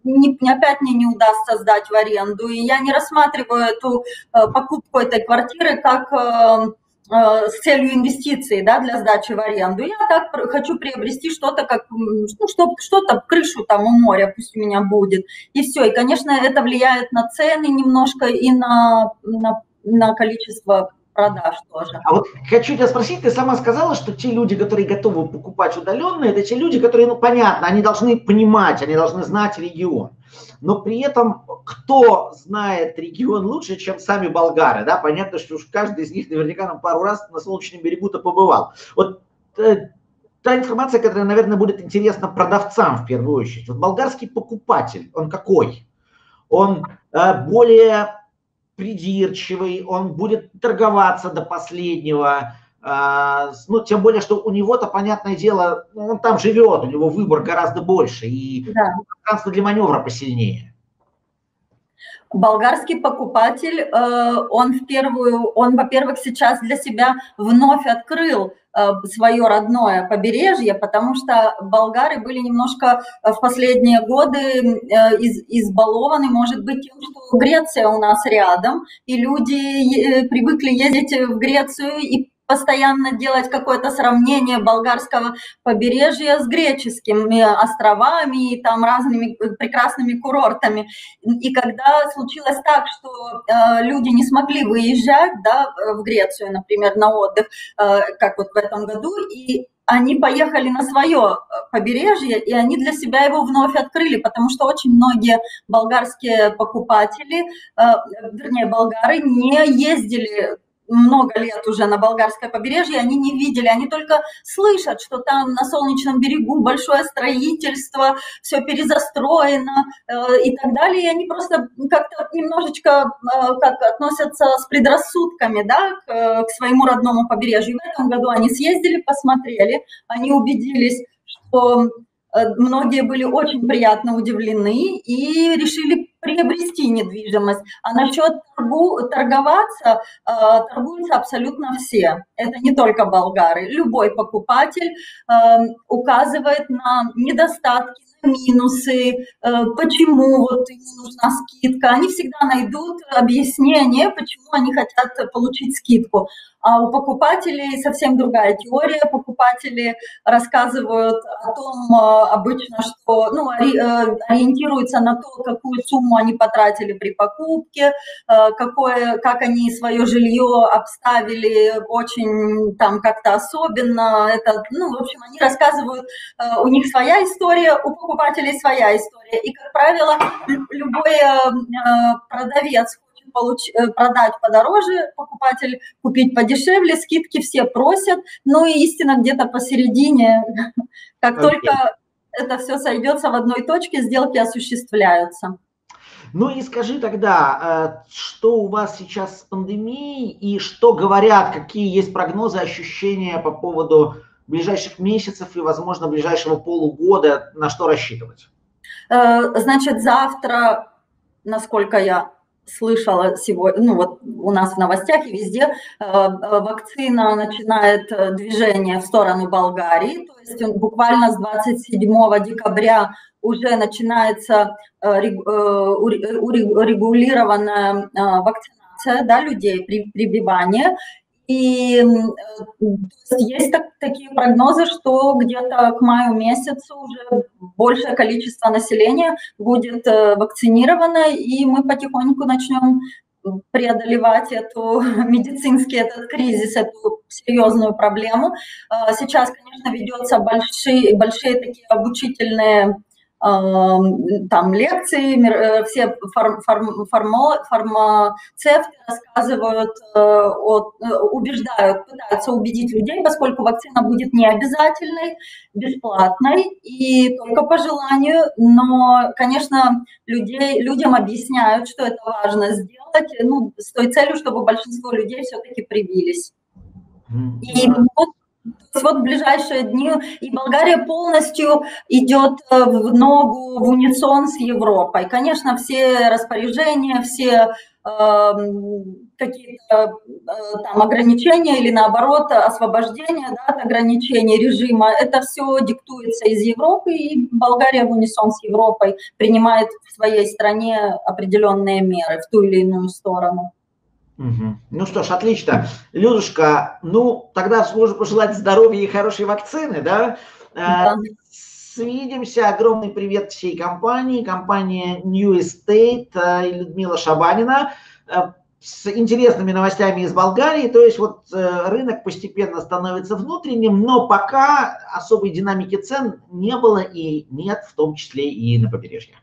не, опять мне не удастся сдать в аренду, и я не рассматриваю эту э, покупку этой квартиры как э, э, с целью инвестиций да, для сдачи в аренду. Я так хочу приобрести что-то, как ну, что-то, крышу там у моря пусть у меня будет. И все. И, конечно, это влияет на цены немножко и на, на, на количество продаж тоже. А вот хочу тебя спросить, ты сама сказала, что те люди, которые готовы покупать удаленно, это те люди, которые, ну, понятно, они должны понимать, они должны знать регион. Но при этом кто знает регион лучше, чем сами болгары, да? Понятно, что уж каждый из них наверняка нам пару раз на Солнечном берегу-то побывал. Вот э, та информация, которая, наверное, будет интересна продавцам в первую очередь. Вот болгарский покупатель, он какой? Он э, более придирчивый, он будет торговаться до последнего, а, ну, тем более, что у него-то, понятное дело, ну, он там живет, у него выбор гораздо больше, и да. пространство для маневра посильнее. Болгарский покупатель, э, он в первую, он, во-первых, сейчас для себя вновь открыл э, свое родное побережье, потому что болгары были немножко в последние годы э, из, избалованы, может быть, тем, что Греция у нас рядом, и люди привыкли ездить в Грецию и постоянно делать какое-то сравнение болгарского побережья с греческими островами и там разными прекрасными курортами. И когда случилось так, что э, люди не смогли выезжать да, в Грецию, например, на отдых, э, как вот в этом году, и они поехали на свое побережье, и они для себя его вновь открыли, потому что очень многие болгарские покупатели, э, вернее, болгары не ездили много лет уже на болгарское побережье, они не видели, они только слышат, что там на солнечном берегу большое строительство, все перезастроено э, и так далее, и они просто как-то немножечко э, как относятся с предрассудками да, к, к своему родному побережью. В этом году они съездили, посмотрели, они убедились, что э, многие были очень приятно удивлены и решили приобрести недвижимость. А насчет торгу, торговаться, э, торгуются абсолютно все. Это не только болгары. Любой покупатель э, указывает на недостатки, на минусы, э, почему вот ему нужна скидка. Они всегда найдут объяснение, почему они хотят получить скидку. А у покупателей совсем другая теория. Покупатели рассказывают о том э, обычно, что ну, э, ориентируются на то, какую сумму они потратили при покупке, э, какое, как они свое жилье обставили очень там как-то особенно. Это, ну, в общем, они рассказывают, у них своя история, у покупателей своя история. И, как правило, любой продавец получ... Э, продать подороже, покупатель купить подешевле, скидки все просят, ну и истина где-то посередине, как okay. только это все сойдется в одной точке, сделки осуществляются. Ну и скажи тогда, э, что у вас сейчас с пандемией и что говорят, какие есть прогнозы, ощущения по поводу ближайших месяцев и, возможно, ближайшего полугода на что рассчитывать? Э, значит, завтра, насколько я слышала сегодня, ну вот у нас в новостях и везде, э, вакцина начинает движение в сторону Болгарии, то есть буквально с 27 декабря уже начинается урегулированная вакцинация да, людей, прибивание, и есть так, такие прогнозы, что где-то к маю месяцу уже большее количество населения будет э, вакцинировано, и мы потихоньку начнем преодолевать эту медицинский этот кризис, эту серьезную проблему. Сейчас, конечно, ведется большие, большие такие обучительные там лекции, э, все фарм, фарм, фармо, фармацевты рассказывают, э, э, убеждают, пытаются убедить людей, поскольку вакцина будет не обязательной, бесплатной и только по желанию, но, конечно, людей, людям объясняют, что это важно сделать, ну, с той целью, чтобы большинство людей все-таки привились. И вот вот в ближайшие дни и Болгария полностью идет э, в ногу, в унисон с Европой. Конечно, все распоряжения, все э, какие-то э, там ограничения или наоборот освобождение да, от ограничений режима, это все диктуется из Европы, и Болгария в унисон с Европой принимает в своей стране определенные меры в ту или иную сторону. Угу. Ну что ж, отлично. Людушка, ну тогда можно пожелать здоровья и хорошей вакцины, да? Э, да. Свидимся. Огромный привет всей компании, компания New Estate э, и Людмила Шабанина э, с интересными новостями из Болгарии. То есть вот рынок постепенно становится внутренним, но пока особой динамики цен не было и нет, в том числе и на побережье.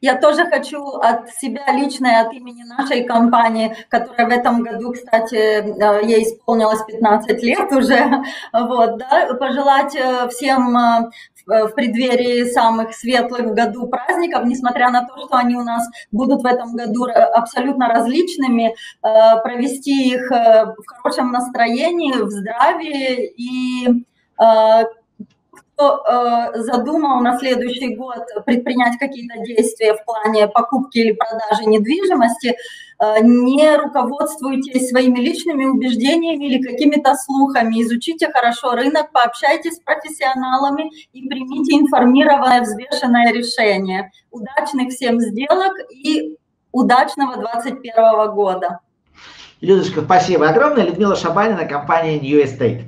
Я тоже хочу от себя лично и от имени нашей компании, которая в этом году, кстати, э, ей исполнилось 15 лет уже, вот, да, пожелать э, всем э, в преддверии самых светлых в году праздников, несмотря на то, что они у нас будут в этом году абсолютно различными, провести их в хорошем настроении, в здравии и кто э, задумал на следующий год предпринять какие-то действия в плане покупки или продажи недвижимости, э, не руководствуйтесь своими личными убеждениями или какими-то слухами. Изучите хорошо рынок, пообщайтесь с профессионалами и примите информированное, взвешенное решение. Удачных всем сделок и удачного 2021 года. Людочка, спасибо огромное. Людмила Шабанина, компания New Estate.